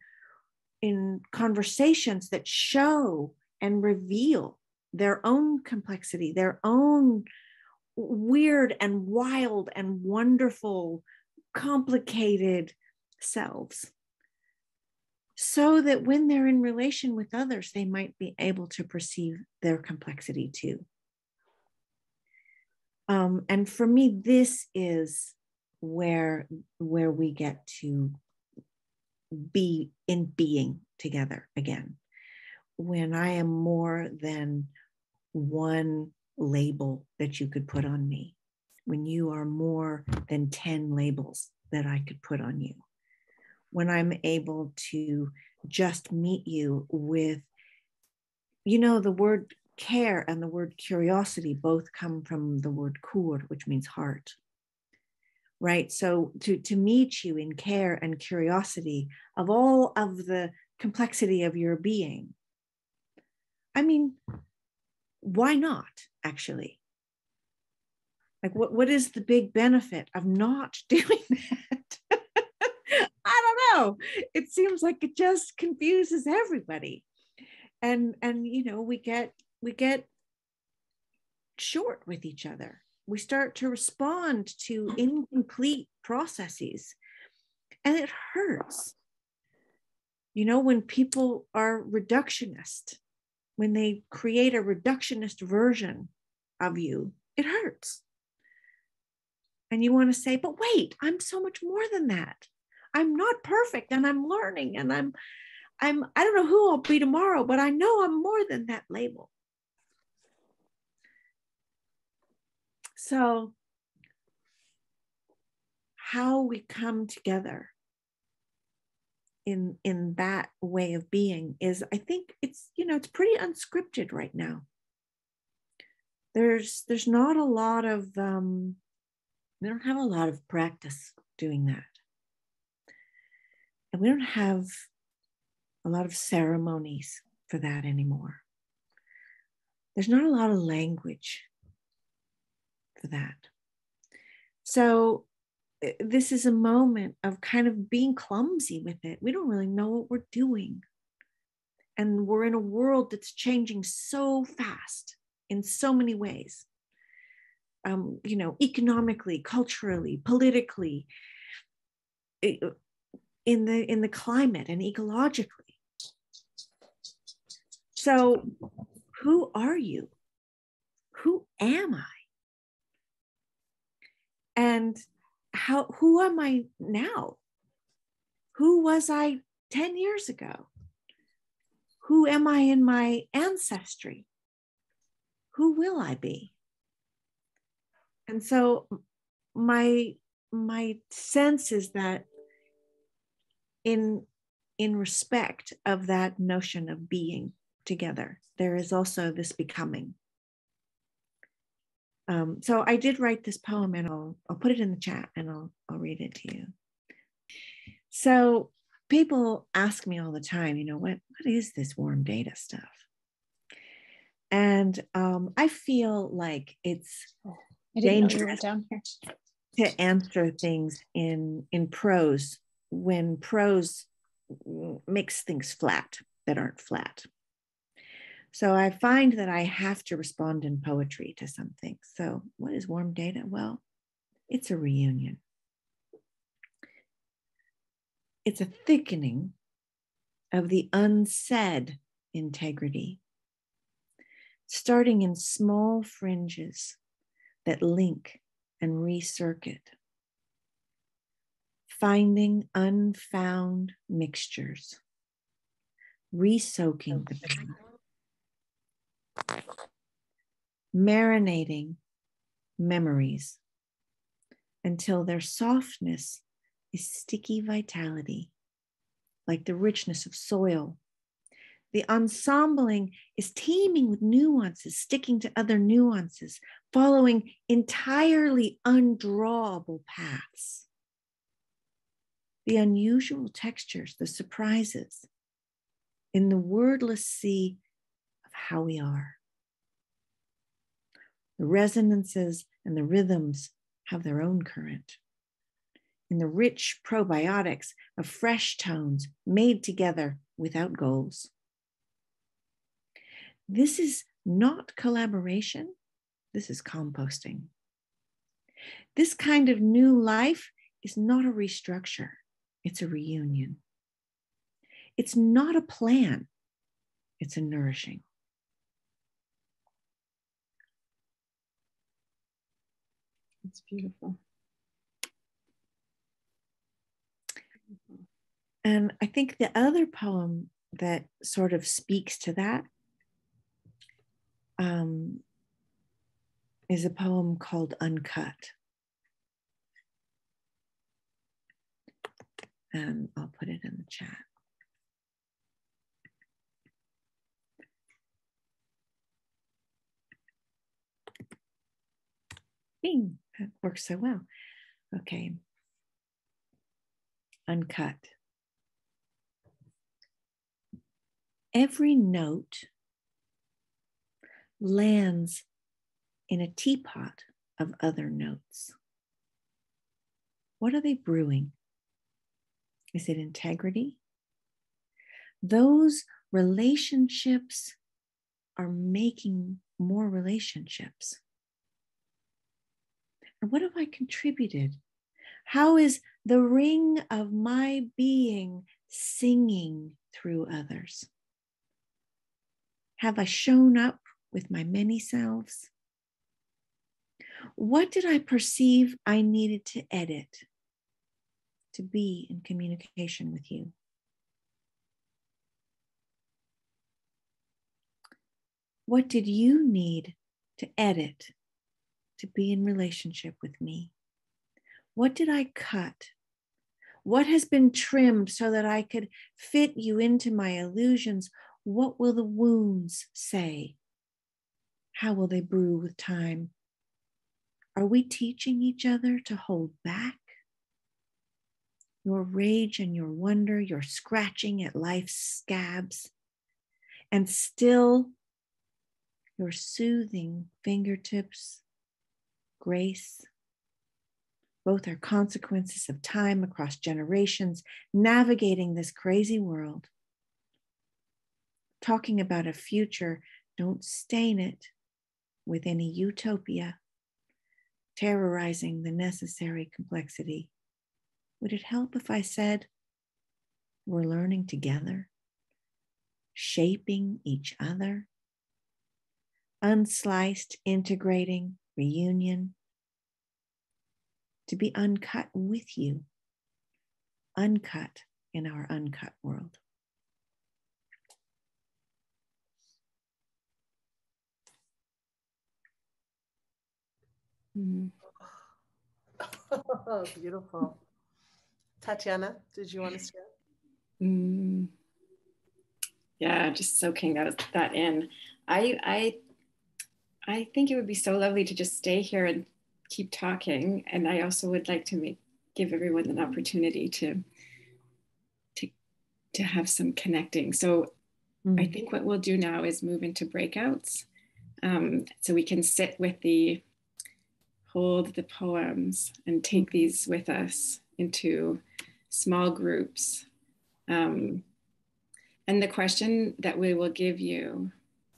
[SPEAKER 4] in conversations that show and reveal their own complexity, their own weird and wild and wonderful, complicated selves. So that when they're in relation with others, they might be able to perceive their complexity too. Um, and for me, this is where where we get to be in being together again when i am more than one label that you could put on me, when you are more than 10 labels that I could put on you, when I'm able to just meet you with, you know, the word care and the word curiosity both come from the word kur, which means heart. Right. So to, to meet you in care and curiosity of all of the complexity of your being. I mean, why not actually? Like what, what is the big benefit of not (laughs) doing that? (laughs) I don't know. It seems like it just confuses everybody. And and you know we get we get short with each other. We start to respond to hmm. incomplete processes and it hurts. You know when people are reductionist when they create a reductionist version of you, it hurts. And you want to say, but wait, I'm so much more than that. I'm not perfect and I'm learning and I'm I'm I don't know who I'll be tomorrow, but I know I'm more than that label. So how we come together in in that way of being is i think it's you know it's pretty unscripted right now. There's there's not a lot of um we don't have a lot of practice doing that. And we don't have a lot of ceremonies for that anymore. There's not a lot of language for that. So this is a moment of kind of being clumsy with it. We don't really know what we're doing. And we're in a world that's changing so fast in so many ways. Um, you know, economically, culturally, politically, eh, in the in the climate and ecologically. So, who are you? Who am I? And how who am I now? Who was I 10 years ago? Who am I in my ancestry? Who will I be? And so my my sense is that in in respect of that notion of being together there is also this becoming um, so i did write this poem and i'll i'll put it in the chat and i'll i'll read it to you. So people ask me all the time you know what what is this warm data stuff? And um, i feel like it's dangerous down here. to answer things in in prose when prose makes things flat that aren't flat. So I find that I have to respond in poetry to something. So, what is warm data? Well, it's a reunion. It's a thickening of the unsaid integrity, starting in small fringes that link and recircuit, finding unfound mixtures, resoaking the marinating memories until their softness is sticky vitality, like the richness of soil the ensembling is teeming with nuances, sticking to other nuances, following entirely undrawable paths. The unusual textures, the surprises in the wordless sea of how we are. The resonances and the rhythms have their own current. In the rich probiotics of fresh tones made together without goals. This is not collaboration, this is composting. This kind of new life is not a restructure, it's a reunion. It's not a plan, it's a nourishing.
[SPEAKER 3] It's beautiful.
[SPEAKER 4] And I think the other poem that sort of speaks to that um, is a poem called Uncut. And I'll put it in the chat. Bing, that works so well. Okay. Uncut. Every note lands in a teapot of other notes. What are they brewing? Is it integrity? Those relationships are making more relationships. What have I contributed? How is the ring of my being singing through others? Have I shown up with my many selves? What did I perceive I needed to edit to be in communication with you? What did you need to edit to be in relationship with me? What did I cut? What has been trimmed so that I could fit you into my illusions? What will the wounds say how will they brew with time? Are we teaching each other to hold back? Your rage and your wonder, your scratching at life's scabs, and still your soothing fingertips, grace. Both are consequences of time across generations, navigating this crazy world. Talking about a future, don't stain it with any utopia, terrorizing the necessary complexity. Would it help if I said, We're learning together? shaping each other, unsliced, integrating, reunion, to be uncut with you, uncut in our uncut world.
[SPEAKER 1] Mm. (laughs) Beautiful. Tatiana, did you want to share? Mm.
[SPEAKER 3] Yeah, just soaking that that in. I I I think it would be so lovely to just stay here and keep talking. And I also would like to make give everyone an opportunity to to to have some connecting. So mm. I think what we'll do now is move into breakouts. Um, so we can sit with the hold the poems and take these with us into small groups. Um, and the question that we will give you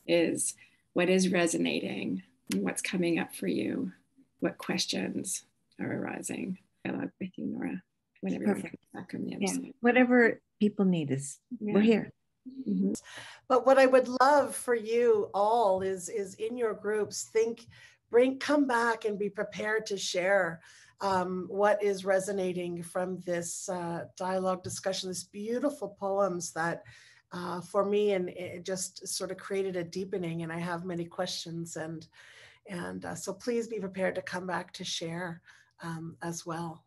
[SPEAKER 3] is what is resonating? What's coming up for you? What questions are arising? Dialogue with you, Nora, whenever Perfect.
[SPEAKER 4] back on the other yeah. Whatever people need is yeah. we're here.
[SPEAKER 1] Mm-hmm. But what I would love for you all is is in your groups think bring come back and be prepared to share um, what is resonating from this uh, dialogue discussion, this beautiful poems that uh, for me and it just sort of created a deepening and I have many questions and and uh, so please be prepared to come back to share um, as well.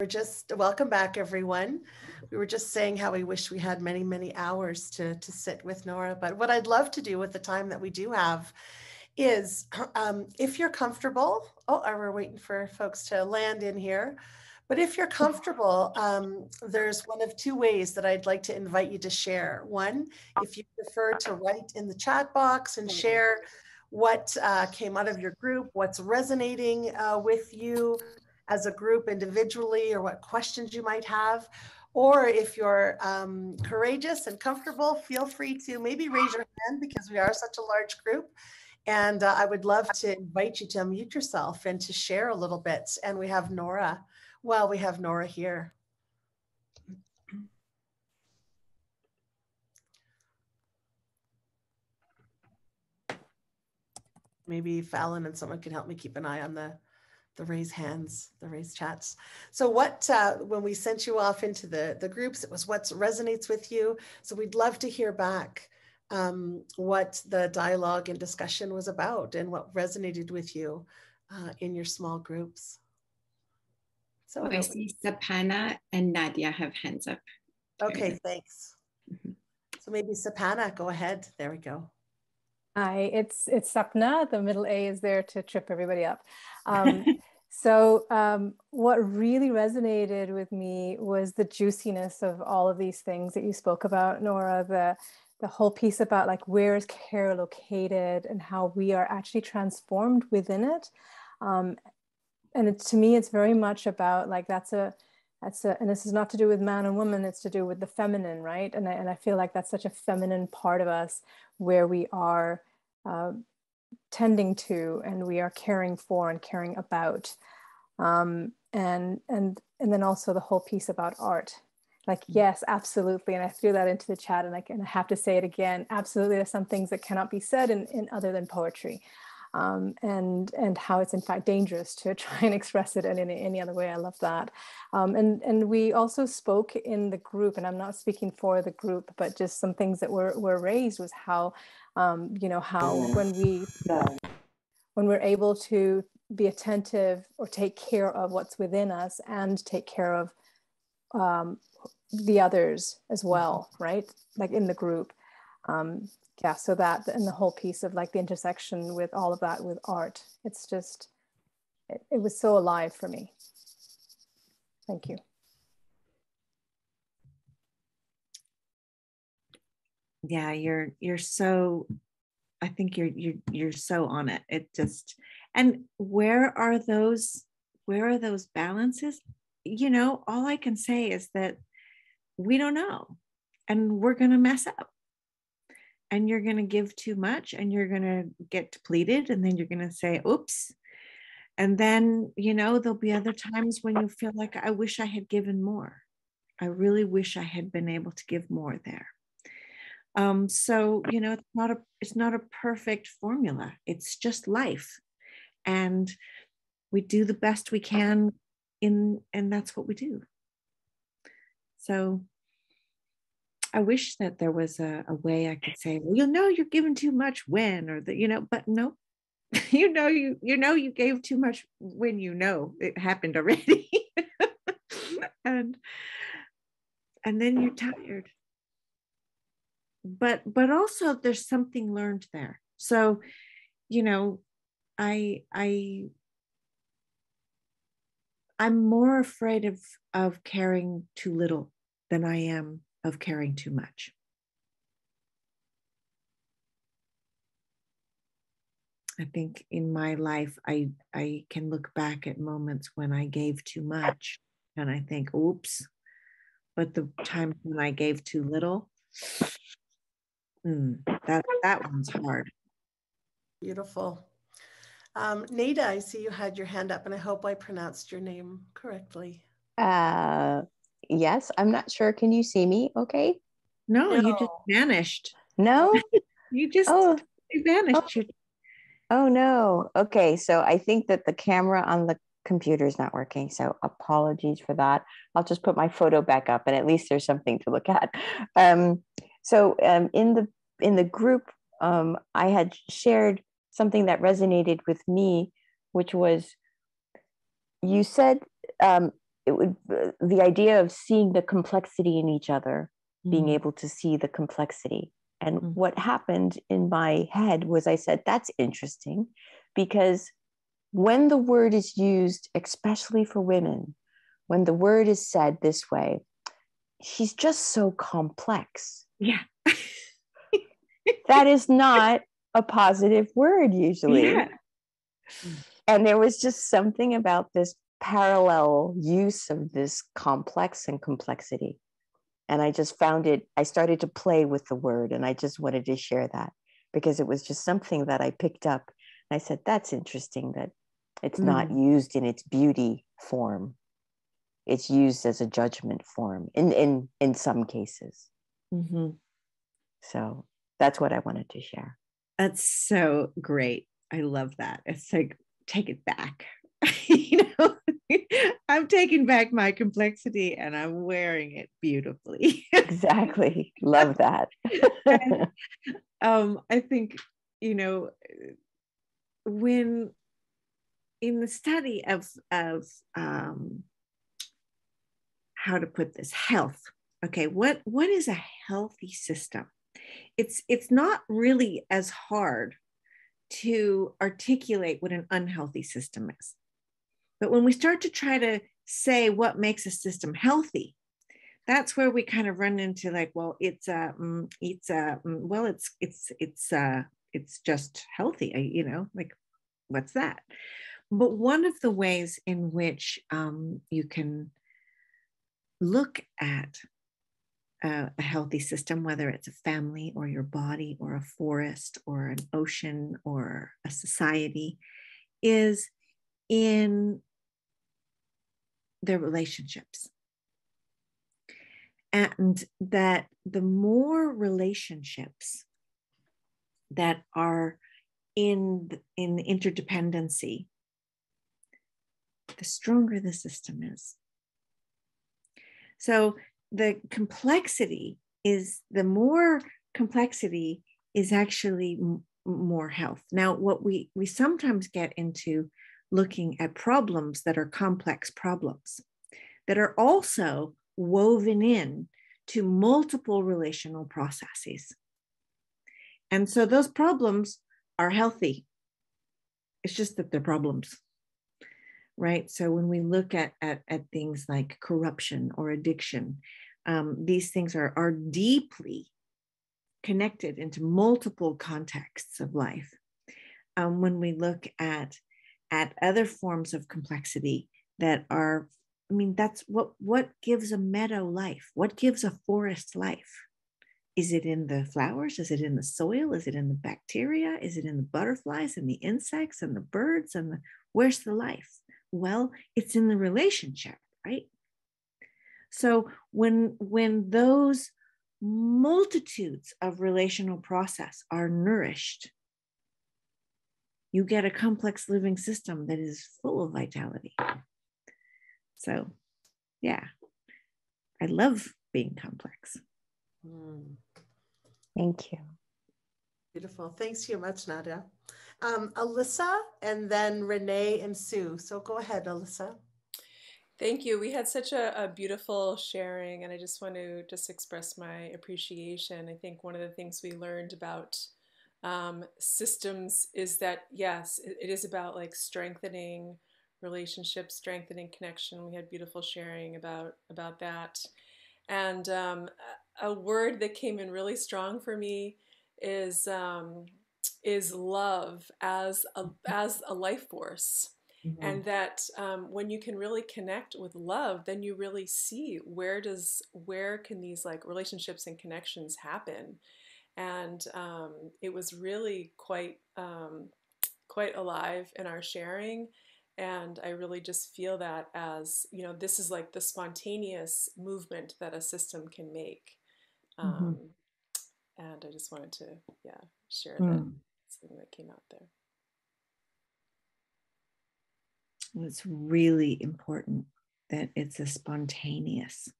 [SPEAKER 1] We're just welcome back, everyone. We were just saying how we wish we had many, many hours to, to sit with Nora. But what I'd love to do with the time that we do have is (clears throat) um, if you're comfortable, oh, we're waiting for folks to land in here. But if you're (laughs) comfortable, um, there's one of two ways that I'd like to invite you to share. One, if you prefer to write in the chat box and share what uh, came out of your group, what's resonating uh, with you, as a group individually or what questions you might have. Or if you're um, courageous and comfortable, feel free to maybe raise your hand because we are such a large group. And uh, I would love to invite you to unmute yourself and to share a little bit. And we have Nora. Well, we have Nora here. Maybe Fallon and someone can help me keep an eye on the the raise hands, the raise chats. So what, uh, when we sent you off into the, the groups, it was what resonates with you. So we'd love to hear back um, what the dialogue and discussion was about and what resonated with you uh, in your small groups.
[SPEAKER 3] So oh, I see Sapana and Nadia have hands up.
[SPEAKER 1] Okay, thanks. Mm-hmm. So maybe Sapana, go ahead. There we go.
[SPEAKER 5] Hi, it's it's Sapna. The middle A is there to trip everybody up. (laughs) Um, so um, what really resonated with me was the juiciness of all of these things that you spoke about, Nora. The the whole piece about like where is care located and how we are actually transformed within it. Um, and it, to me, it's very much about like that's a that's a, and this is not to do with man and woman it's to do with the feminine right and I, and I feel like that's such a feminine part of us where we are uh, tending to and we are caring for and caring about um, and and and then also the whole piece about art like mm. yes absolutely and i threw that into the chat and I, and I have to say it again absolutely there's some things that cannot be said in, in other than poetry um, and and how it's in fact dangerous to (laughs) try and express it in any, any other way. I love that. Um, and and we also spoke in the group, and I'm not speaking for the group, but just some things that were were raised was how um, you know how when we when we're able to be attentive or take care of what's within us and take care of um, the others as well, right? Like in the group. Um, yeah, so that and the whole piece of like the intersection with all of that with art, it's just, it, it was so alive for me. Thank you.
[SPEAKER 4] Yeah, you're you're so I think you're you're you're so on it. It just and where are those where are those balances? You know, all I can say is that we don't know. And we're going to mess up. And you're going to give too much and you're going to get depleted and then you're going to say oops. And then you know there'll be other times when you feel like i wish i had given more. I really wish i had been able to give more there. Um, so you know it's not a it's not a perfect formula. It's just life. And we do the best we can in and that's what we do so I wish that there was a, a, way I could say, well, you know, you're giving too much when, or that, you know, but no, (laughs) you know, you, you know, you gave too much when you know it happened already. (laughs) and, and then you're tired. But, but also there's something learned there. So, you know, I, I, I'm more afraid of, of caring too little than I am of caring too much. I think in my life, I, I can look back at moments when I gave too much and I think, oops. But the times when I gave too little, mm, that, that one's hard.
[SPEAKER 1] Beautiful. Um, Nada, I see you had your hand up, and I hope I pronounced your name correctly.
[SPEAKER 6] Uh, yes, I'm not sure. Can you see me okay?
[SPEAKER 4] No, no. you just vanished.
[SPEAKER 6] No?
[SPEAKER 4] you just oh. vanished.
[SPEAKER 6] Oh. oh no. Okay, so I think that the camera on the computer is not working. So apologies for that. I'll just put my photo back up and at least there's something to look at. Um, so um, in the in the group, um, I had shared something that resonated with me, which was you said um, it would the idea of seeing the complexity in each other mm. being able to see the complexity and mm. what happened in my head was i said that's interesting because when the word is used especially for women when the word is said this way she's just so complex
[SPEAKER 4] yeah (laughs)
[SPEAKER 6] that is not a positive word usually yeah. and there was just something about this parallel use of this complex and complexity. And I just found it, I started to play with the word and I just wanted to share that because it was just something that I picked up. And I said, that's interesting that it's mm. not used in its beauty form. It's used as a judgment form in in in some cases. Mm-hmm. So that's what I wanted to share.
[SPEAKER 4] That's so great. I love that. It's like take it back. (laughs) you know, (laughs) I'm taking back my complexity and I'm wearing it beautifully. (laughs)
[SPEAKER 6] exactly. Love that.
[SPEAKER 4] and, um, I think, you know, when in the study of, of um, how to put this health, okay, what, what is a healthy system? It's, it's not really as hard to articulate what an unhealthy system is. But when we start to try to say what makes a system healthy, that's where we kind of run into like, well, it's a, um, it's a, um, well, it's it's it's uh, it's just healthy, you know, like what's that? But one of the ways in which um, you can look at a, a healthy system, whether it's a family or your body or a forest or an ocean or a society, is in their relationships. And that the more relationships that are in, in interdependency, the stronger the system is. So the complexity is the more complexity is actually m- more health. Now, what we we sometimes get into looking at problems that are complex problems that are also woven in to multiple relational processes. And so those problems are healthy. It's just that they're problems, right? So when we look at, at, at things like corruption or addiction, um, these things are, are deeply connected into multiple contexts of life. Um, when we look at at other forms of complexity that are i mean that's what what gives a meadow life what gives a forest life is it in the flowers is it in the soil is it in the bacteria is it in the butterflies and the insects and the birds and the Where's the life? Well, it's in the relationship, right? So when when those multitudes of relational process are nourished, you get a complex living system that is full of vitality. So, yeah, I love being complex. Mm.
[SPEAKER 6] Thank you.
[SPEAKER 1] Beautiful. Thanks so much, Nadia. Um, Alyssa and then Renee and Sue. So go ahead, Alyssa.
[SPEAKER 7] Thank you. We had such a, a, beautiful sharing, and I just want to just express my appreciation. I think one of the things we learned about um, systems is that yes, it, it is about like strengthening relationships, strengthening connection. We had beautiful sharing about about that, and um, a word that came in really strong for me is um, is love as a as a life force. Mm-hmm. And that um, when you can really connect with love, then you really see where does where can these like relationships and connections happen, and um, it was really quite um, quite alive in our sharing and i really just feel that as you know this is like the spontaneous movement that a system can make mm-hmm. And i just wanted to yeah share mm. that something that came out there
[SPEAKER 4] it's really important that it's a spontaneous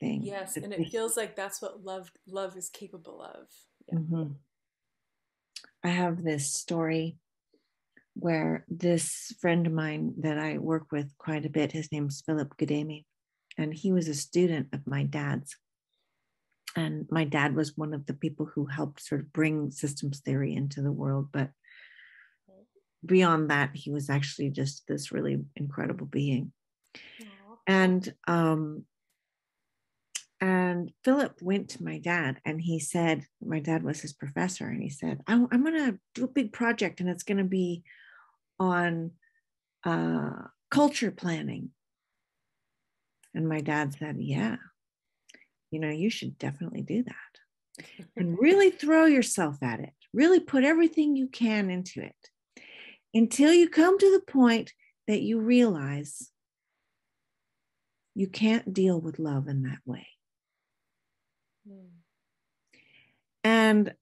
[SPEAKER 4] thing
[SPEAKER 7] yes and it feels like that's what love love is capable of yeah. mm-hmm.
[SPEAKER 4] i have this story where this friend of mine that I work with quite a bit, his name's Philip Guddemi, and he was a student of my dad's. And my dad was one of the people who helped sort of bring systems theory into the world. But beyond that, he was actually just this really incredible being. And um, and Philip went to my dad and he said, my dad was his professor, and he said, I'm, I'm going to do a big project and it's going to be on uh, culture planning. And my dad said, Yeah, you know, you should definitely do that. and (laughs) really throw yourself at it, really put everything you can into it until you come to the point that you realize you can't deal with love in that way. Mm. And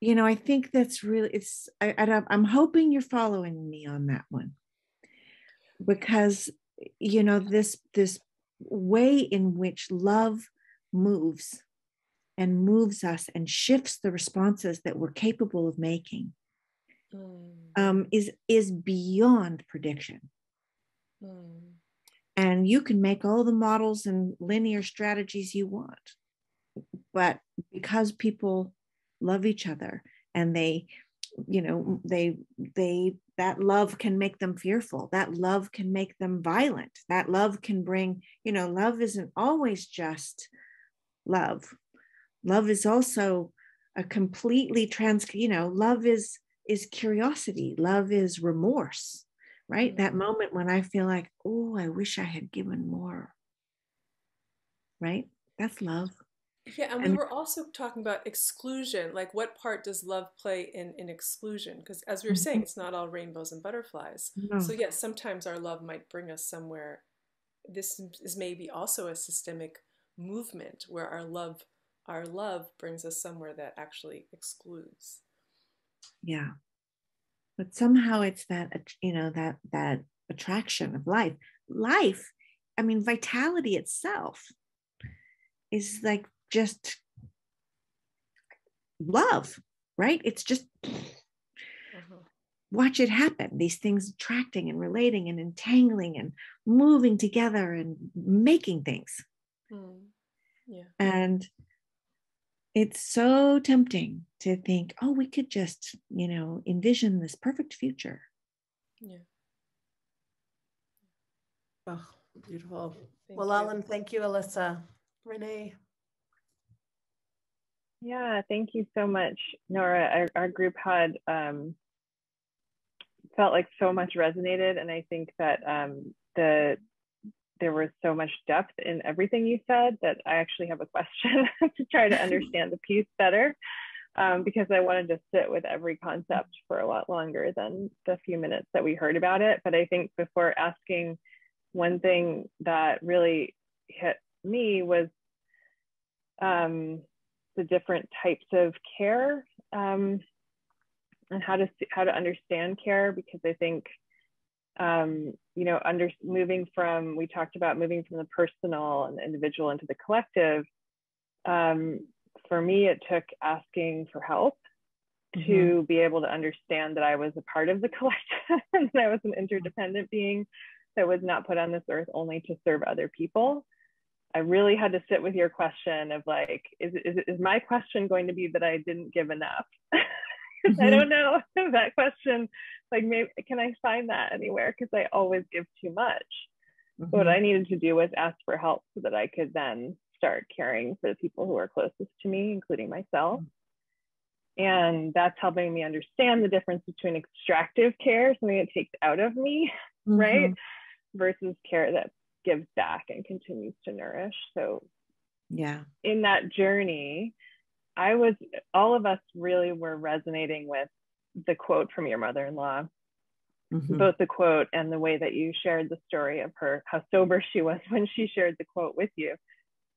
[SPEAKER 4] you know, I think that's really it's. I, I'm hoping you're following me on that one because you know this this way in which love moves and moves us and shifts the responses that we're capable of making mm. um, is is beyond prediction. Mm. And you can make all the models and linear strategies you want, but because people love each other and they you know they they that love can make them fearful that love can make them violent that love can bring you know love isn't always just love love is also a completely trans you know love is is curiosity love is remorse right that mm-hmm. moment when i feel like oh i wish i had given more right that's love
[SPEAKER 7] yeah, and we were also talking about exclusion. Like, what part does love play in in exclusion? Because as we were saying, mm-hmm. it's not all rainbows and butterflies. No. So yes, sometimes our love might bring us somewhere. This is maybe also a systemic movement where our love our love brings us somewhere that actually excludes.
[SPEAKER 4] Yeah, but somehow it's that you know that that attraction of life. Life, I mean, vitality itself is like just love, right? It's just uh-huh. watch it happen. These things attracting and relating and entangling and moving together and making things. Mm. Yeah. And it's so tempting to think, oh, we could just, you know, envision this perfect future.
[SPEAKER 7] Yeah.
[SPEAKER 1] Oh, beautiful. Thank well, you. Alan, thank you, Alyssa. Renee.
[SPEAKER 8] Yeah, thank you so much, Nora. Our, our group had um, felt like so much resonated, and I think that um, the there was so much depth in everything you said that I actually have a question (laughs) to try to understand the piece better. um, because I wanted to sit with every concept for a lot longer than the few minutes that we heard about it. But I think before asking, one thing that really hit me was um, the different types of care um, and how to how to understand care because I think um, you know under moving from we talked about moving from the personal and the individual into the collective um, for me it took asking for help mm-hmm. to be able to understand that I was a part of the (laughs) collective and that I was an interdependent being that was not put on this earth only to serve other people I really had to sit with your question of like, is, is, is my question going to be that I didn't give enough? (laughs) mm-hmm. I don't know (laughs) that question. Like, maybe can I find that anywhere? Because I always give too much. Mm-hmm. what I needed to do was ask for help so that I could then start caring for the people who are closest to me, including myself. Mm-hmm. And that's helping me understand the difference between extractive care, something that takes out of me, (laughs) right? Mm-hmm. Versus care that gives back and continues to nourish. So,
[SPEAKER 4] yeah,
[SPEAKER 8] in that journey, I was, all of us really were resonating with the quote from your mother in law, mm-hmm. both the quote and the way that you shared the story of her, how sober she was (laughs) when she shared the quote with you.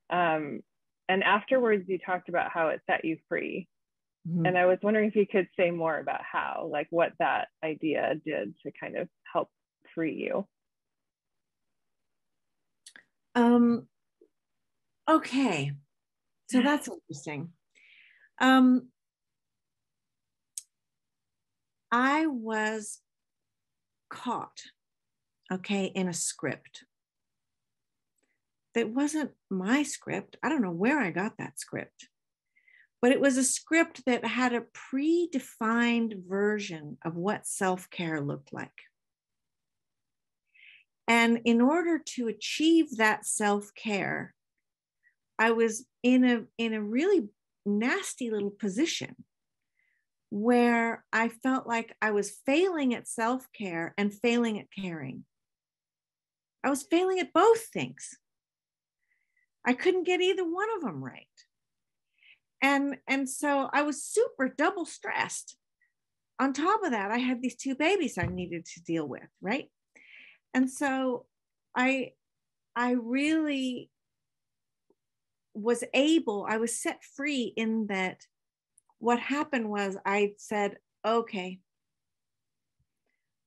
[SPEAKER 8] Um, and afterwards, you talked about how it set you free. Mm-hmm. And I was wondering if you could say more about how, like, what that idea did to kind of help free you.
[SPEAKER 4] Um, okay, so (sighs) that's interesting. Um, I was caught, okay, in a script that wasn't my script. I don't know where I got that script, but it was a script that had a predefined version of what self care looked like. And in order to achieve that self care, I was in a, in a really nasty little position where I felt like I was failing at self care and failing at caring. I was failing at both things. I couldn't get either one of them right. And, and so I was super double stressed. On top of that, I had these two babies I needed to deal with, right? and so i i really was able i was set free in that what happened was i said okay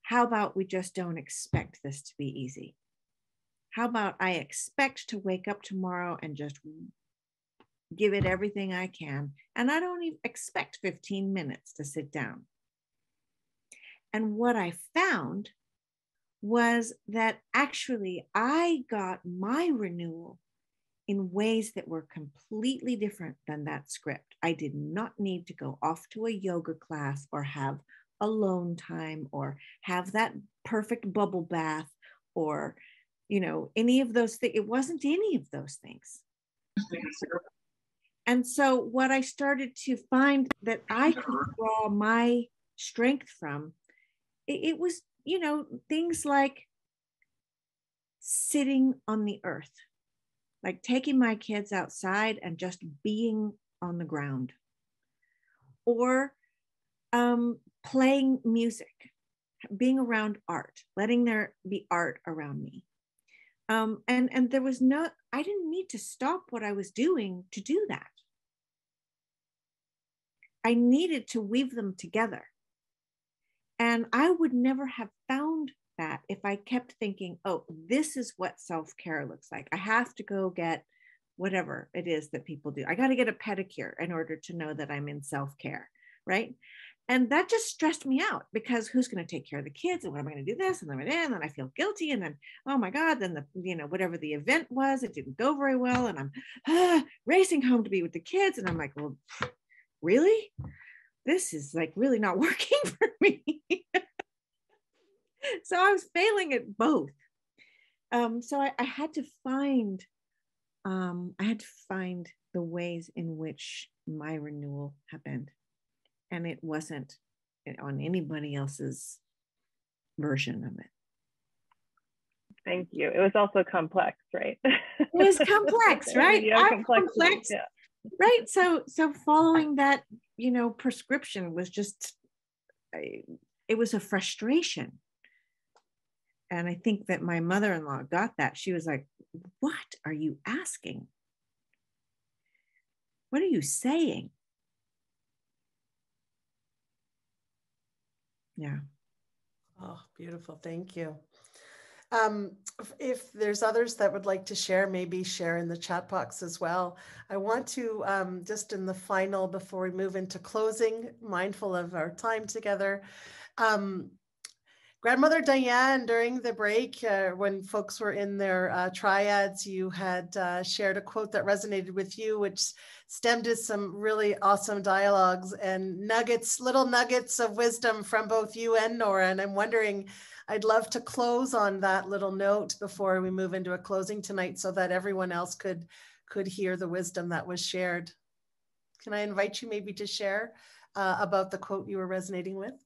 [SPEAKER 4] how about we just don't expect this to be easy? How about i expect to wake up tomorrow and just give it everything i can and i don't even expect 15 minutes to sit down? And what i found was that actually I got my renewal in ways that were completely different than that script. I did not need to go off to a yoga class or have alone time or have that perfect bubble bath or you know any of those things it wasn't any of those things. (laughs) And so what i started to find that i could uh-huh. draw my strength from it, it was you know, things like sitting on the earth, like taking my kids outside and just being on the ground, or um, playing music, being around art, letting there be art around me. Um, and and there was no, I didn't need to stop what I was doing to do that. I needed to weave them together. And I would never have found that if I kept thinking, oh, this is what self care looks like. I have to go get whatever it is that people do. I got to get a pedicure in order to know that I'm in self care, right? And that just stressed me out because who's going to take care of the kids and what am I going to do this and then, and then I feel guilty and then oh my god then the you know whatever the event was it didn't go very well and I'm racing home to be with the kids and I'm like well really this is like really not (laughs) working for me. (laughs) (laughs) so I was failing at both. Um, so I, I, had to find, um, I had to find the ways in which my renewal happened, and it wasn't on anybody else's version of it.
[SPEAKER 8] Thank you. It was also complex, right?
[SPEAKER 4] It was complex, (laughs) right?
[SPEAKER 8] yeah,
[SPEAKER 4] I'm complex. Yeah. right so so following that you know prescription was just it was a frustration and i think that my mother-in-law got that. She was like what are you asking? What are you saying? Yeah.
[SPEAKER 1] Oh beautiful. Thank you. Um, if there's others that would like to share, maybe share in the chat box as well. I want to, um, just in the final, before we move into closing, mindful of our time together, um, Grandmother Diane, during the break, uh, when folks were in their uh, triads, you had uh, shared a quote that resonated with you, which stemmed to some really awesome dialogues and nuggets, little nuggets of wisdom from both you and Nora. And I'm wondering I'd love to close on that little note before we move into a closing tonight so that everyone else could could hear the wisdom that was shared. Can I invite you maybe to share uh, about the quote you were resonating with?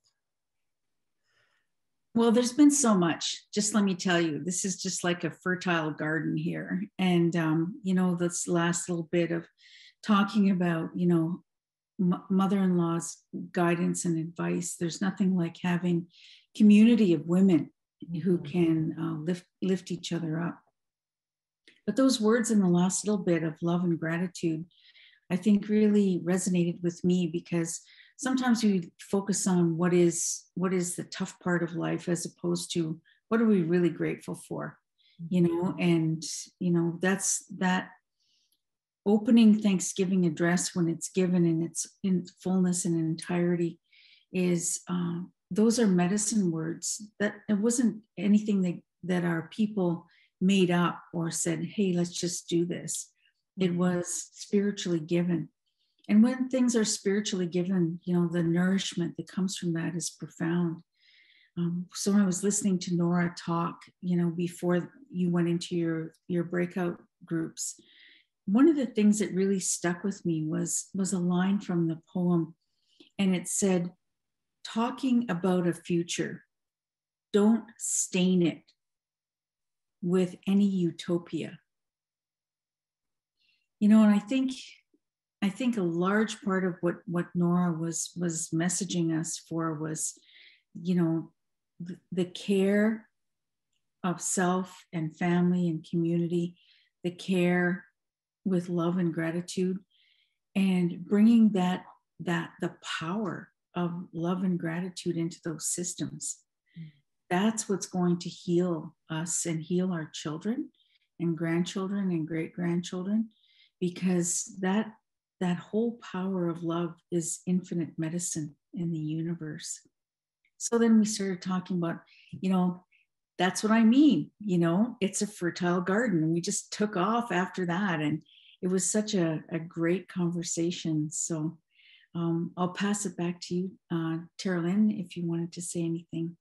[SPEAKER 2] Well, there's been so much. Just let me tell you, this is just like a fertile garden here. And, um, you know, this last little bit of talking about, you know, mother in law's guidance and advice, there's nothing like having community of women who mm-hmm. can uh, lift lift each other up. But those words in the last little bit of love and gratitude, I think really resonated with me because sometimes we focus on what is what is the tough part of life as opposed to what are we really grateful for, you know, mm-hmm. and you know that's that opening Thanksgiving address when it's given in its in fullness and entirety is uh, those are medicine words that it wasn't anything that, that our people made up or said hey let's just do this it mm-hmm. was spiritually given and when things are spiritually given you know the nourishment that comes from that is profound um, so i was listening to nora talk you know before you went into your your breakout groups one of the things that really stuck with me was was a line from the poem and it said talking about a future, don't stain it with any utopia. You know, and I think I think a large part of what what Nora was was messaging us for was, you know, the, the care of self and family and community, the care with love and gratitude, and bringing that that the power of love and gratitude into those systems. That's what's going to heal us and heal our children and grandchildren and great grandchildren because that that whole power of love is infinite medicine in the universe. So then we started talking about, you know, that's what I mean. You know, it's a fertile garden. We just took off after that. And it was such a, a great conversation. So um, I'll pass it back to you, uh, Terrellyn, if you wanted to say anything.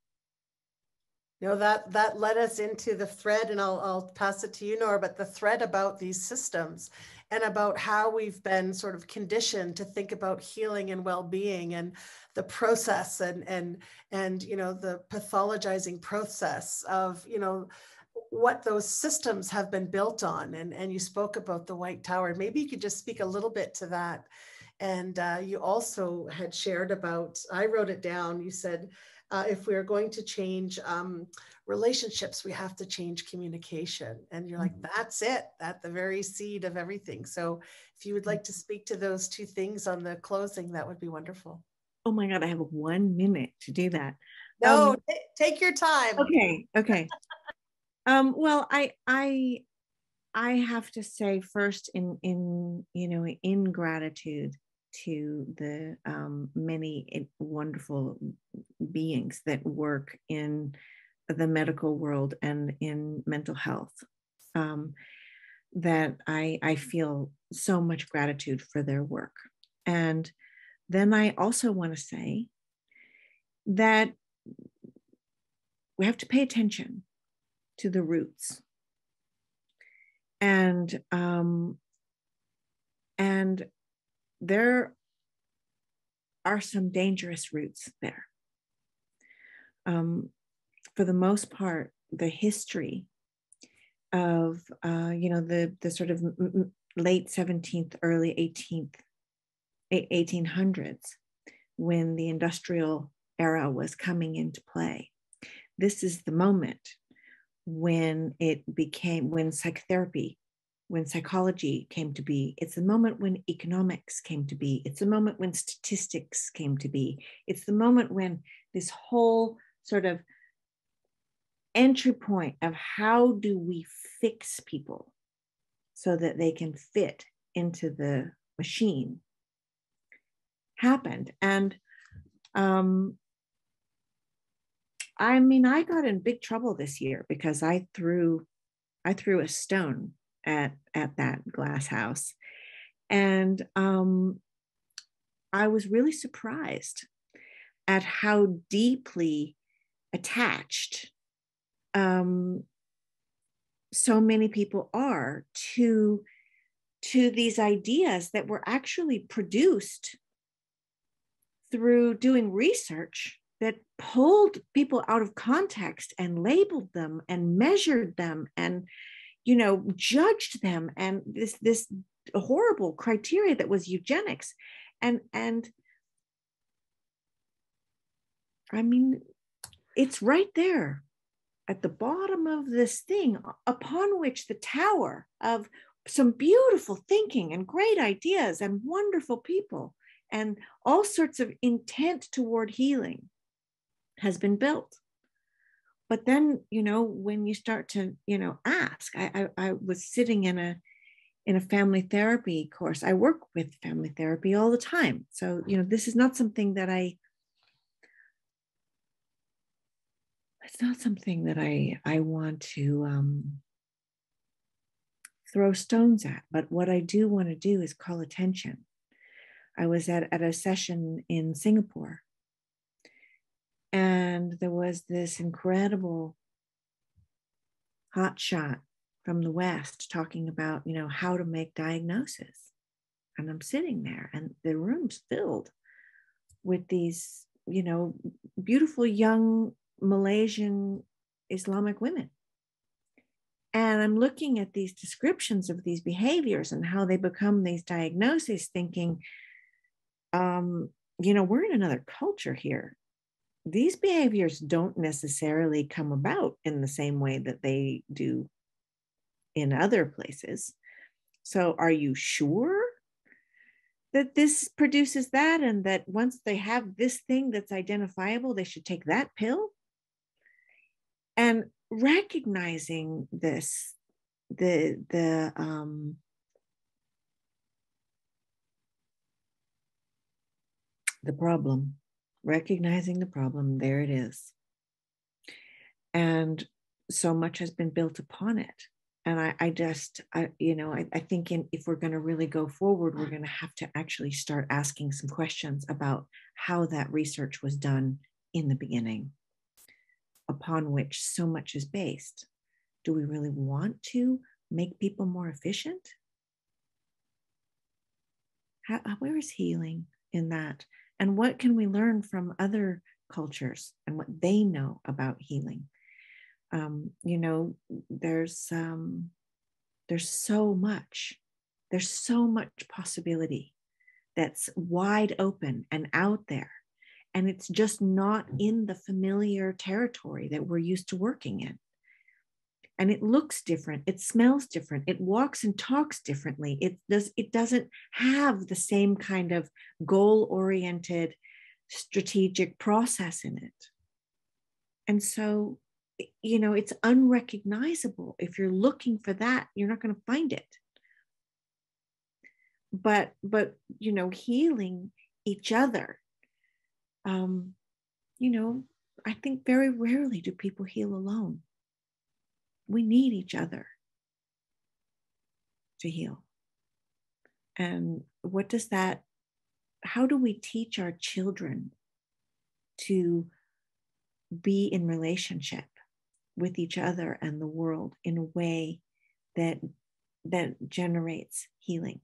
[SPEAKER 1] No, that that led us into the thread, and I'll I'll pass it to you, Nora. But the thread about these systems and about how we've been sort of conditioned to think about healing and well-being and the process and and and you know the pathologizing process of you know what those systems have been built on. And and you spoke about the white tower. Maybe you could just speak a little bit to that. And uh, you also had shared about, I wrote it down, you said, uh, if we are going to change um, relationships, we have to change communication. And you're like, mm-hmm. that's it, at the very seed of everything. So if you would like to speak to those two things on the closing, that would be wonderful.
[SPEAKER 4] Oh my God, I have one minute to do that.
[SPEAKER 1] No, um, t- take your time.
[SPEAKER 4] Okay, okay. um, well, I, I, I have to say first in in you know in gratitude to the um, many wonderful beings that work in the medical world and in mental health. Um, that I, I feel so much gratitude for their work. And then I also want to say that we have to pay attention to the roots. And um, and there are some dangerous roots there. Um, for the most part, the history of uh, you know the the sort of late 17th, early 18th, 1800s, when the industrial era was coming into play. This is the moment when it became, when psychotherapy, when psychology came to be. It's the moment when economics came to be. It's the moment when statistics came to be. It's the moment when this whole sort of entry point of how do we fix people so that they can fit into the machine happened. And um, I mean, I got in big trouble this year because I threw, I threw a stone at at that glass house, and um, I was really surprised at how deeply attached um, so many people are to to these ideas that were actually produced through doing research that pulled people out of context and labeled them and measured them and you know judged them and this this horrible criteria that was eugenics. And and i mean it's right there at the bottom of this thing upon which the tower of some beautiful thinking and great ideas and wonderful people and all sorts of intent toward healing has been built but then you know when you start to you know ask I, I, I was sitting in a in a family therapy course i work with family therapy all the time so you know this is not something that i it's not something that I I want to um, throw stones at. But what I do want to do is call attention. I was at, at a session in Singapore, and there was this incredible hotshot from the West talking about, you know, how to make diagnosis. And I'm sitting there, and the room's filled with these, you know, beautiful young Malaysian Islamic women. And I'm looking at these descriptions of these behaviors and how they become these diagnoses, thinking, um, you know, we're in another culture here. These behaviors don't necessarily come about in the same way that they do in other places. So, are you sure that this produces that and that once they have this thing that's identifiable, they should take that pill? and recognizing this the the um the problem recognizing the problem there it is and so much has been built upon it and i, I just I, you know i, I think in, if we're going to really go forward we're going to have to actually start asking some questions about how that research was done in the beginning upon which so much is based. Do we really want to make people more efficient? How, where is healing in that? And what can we learn from other cultures and what they know about healing? Um, you know, there's um, there's so much, there's so much possibility that's wide open and out there and it's just not in the familiar territory that we're used to working in and it looks different it smells different it walks and talks differently it does it doesn't have the same kind of goal oriented strategic process in it. And so you know it's unrecognizable. If you're looking for that you're not going to find it. But but you know healing each other um, you know, I think very rarely do people heal alone. We need each other to heal. And what does that, how do we teach our children to be in relationship with each other and the world in a way that that generates healing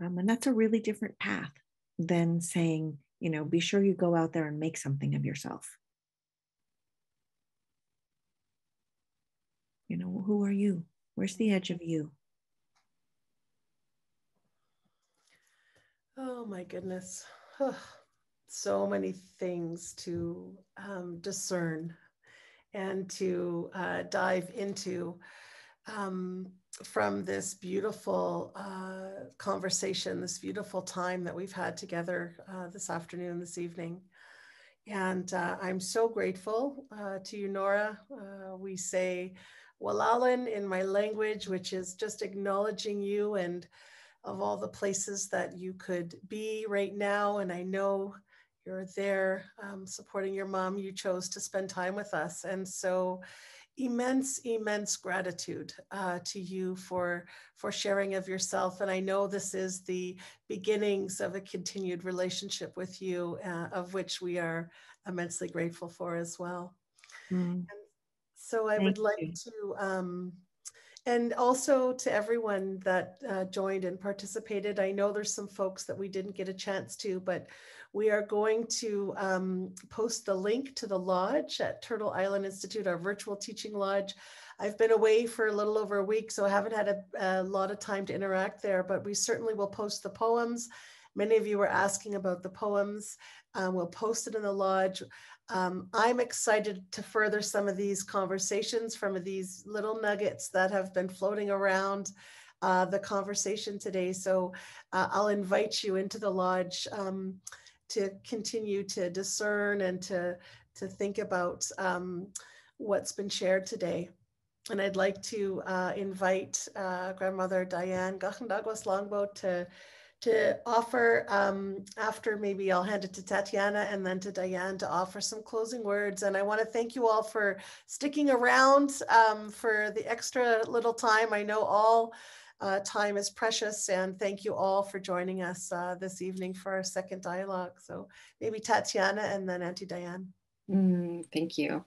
[SPEAKER 4] Um, and that's a really different path than saying, you know, be sure you go out there and make something of yourself. You know, who are you? Where's the edge of you?
[SPEAKER 1] Oh my goodness. so many things to um, discern and to uh, dive into um, from this beautiful uh, conversation, this beautiful time that we've had together uh, this afternoon, this evening. And uh, I'm so grateful uh, to you, Nora. Uh, we say Walalan in my language, which is just acknowledging you and of all the places that you could be right now. And I know you're there um, supporting your mom. You chose to spend time with us. And so immense, immense gratitude uh, to you for, for sharing of yourself. And I know this is the beginnings of a continued relationship with you, uh, of which we are immensely grateful for as well. Mm. So I Thank would like you. to, um, and also to everyone that uh, joined and participated. I know there's some folks that we didn't get a chance to, but we are going to um, post the link to the lodge at Turtle Island Institute, our virtual teaching lodge. I've been away for a little over a week, so I haven't had a, a lot of time to interact there, but we certainly will post the poems. Many of you were asking about the poems. Um, we'll post it in the lodge. Um, I'm excited to further some of these conversations from these little nuggets that have been floating around uh, the conversation today. So uh, I'll invite you into the lodge. Um, to continue to discern and to to think about um, what's been shared today. And I'd like to uh, invite uh, grandmother Diane Kahontakwas Longboat to to offer um, after maybe I'll hand it to Tatiana and then to Diane to offer some closing words. And I want to thank you all for sticking around um, for the extra little time. I know all uh, time is precious, and thank you all for joining us uh, this evening for our second dialogue. So maybe Tatiana and then Auntie Diane.
[SPEAKER 3] Mm, thank you.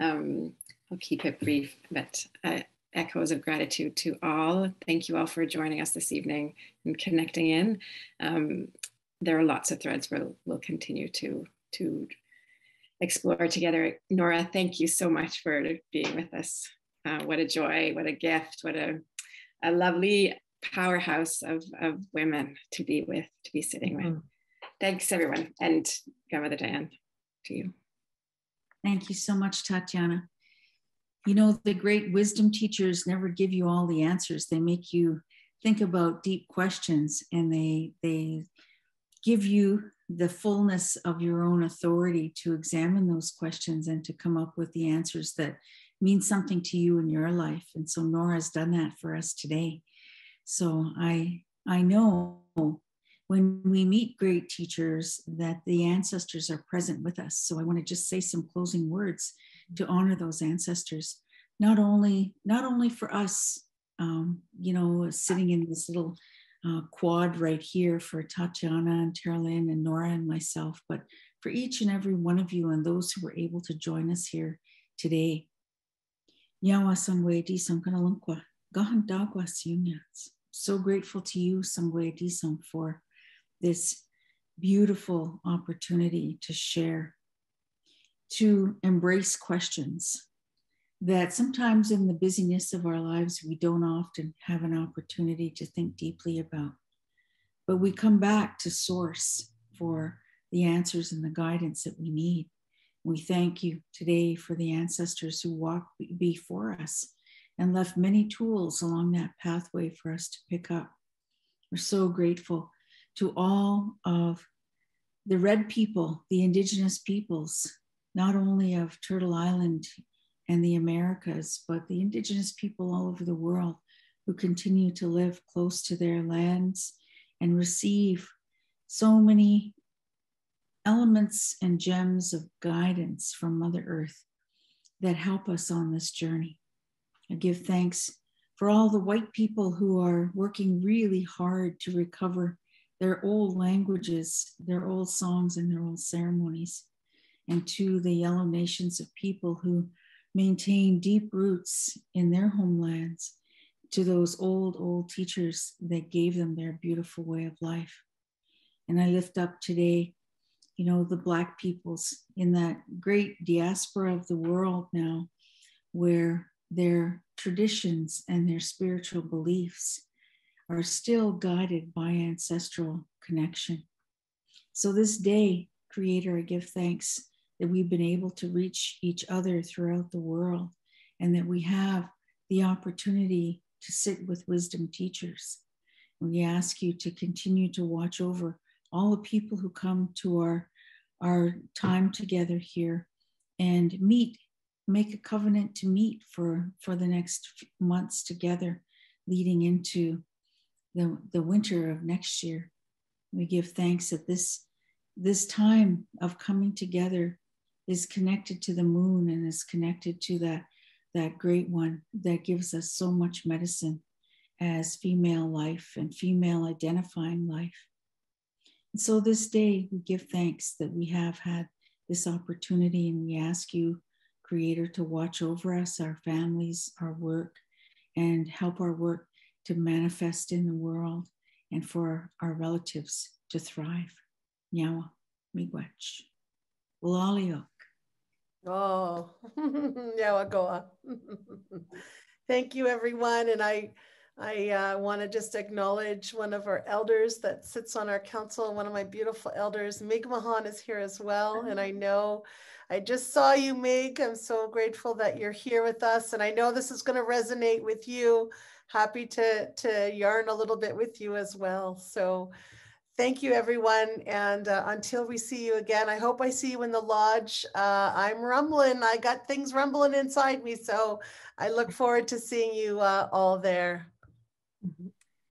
[SPEAKER 3] Um, I'll keep it brief, but uh, echoes of gratitude to all. Thank you all for joining us this evening and connecting in. Um, there are lots of threads we'll, we'll continue to, to explore together. Nora, thank you so much for being with us. Uh, what a joy, what a gift, what a a lovely powerhouse of, of women to be with, to be sitting with. Mm. Thanks, everyone. And Grandmother Diane, to you.
[SPEAKER 2] Thank you so much, Tatiana. You know, the great wisdom teachers never give you all the answers. They make you think about deep questions and they, they give you the fullness of your own authority to examine those questions and to come up with the answers that mean something to you in your life. And so Nora's done that for us today. So I I know when we meet great teachers that the ancestors are present with us. So I want to just say some closing words to honor those ancestors, not only not only for us, um, you know, sitting in this little uh, quad right here for Tatiana and Terrellyn and Nora and myself, but for each and every one of you and those who were able to join us here today. Yawa Sangwe Di Sankanalankwa, Gahan Dagwa. So grateful to you, Sangwe Di for this beautiful opportunity to share, to embrace questions that sometimes in the busyness of our lives, we don't often have an opportunity to think deeply about. But we come back to source for the answers and the guidance that we need. We thank you today for the ancestors who walked before us and left many tools along that pathway for us to pick up. We're so grateful to all of the red people, the indigenous peoples, not only of Turtle Island and the Americas, but the indigenous people all over the world who continue to live close to their lands and receive so many elements and gems of guidance from Mother Earth that help us on this journey. I give thanks for all the white people who are working really hard to recover their old languages, their old songs, and their old ceremonies, and to the yellow nations of people who maintain deep roots in their homelands, to those old, old teachers that gave them their beautiful way of life. And I lift up today you know, the Black peoples in that great diaspora of the world now, where their traditions and their spiritual beliefs are still guided by ancestral connection. So, this day, Creator, I give thanks that we've been able to reach each other throughout the world and that we have the opportunity to sit with wisdom teachers. And we ask you to continue to watch over all the people who come to our, our time together here and meet, make a covenant to meet for, for the next months together leading into the, the winter of next year. We give thanks that this, this time of coming together is connected to the moon and is connected to that, that great one that gives us so much medicine as female life and female identifying life. And so this day, we give thanks that we have had this opportunity and we ask you, Creator, to watch over us, our families, our work, and help our work to manifest in the world and for our relatives to thrive. Nyawa, miigwech. Walaliok.
[SPEAKER 1] Oh, (laughs) Nyawa goa. (laughs) Thank you, everyone. And I I uh, want to just acknowledge one of our elders that sits on our council, one of my beautiful elders. Mig Mahan is here as well. And I know I just saw you, Mig. I'm so grateful that you're here with us. And I know this is going to resonate with you. Happy to, to yarn a little bit with you as well. So thank you, everyone. And uh, until we see you again, I hope I see you in the lodge. Uh, I'm rumbling. I got things rumbling inside me. So I look forward to seeing you uh, all there.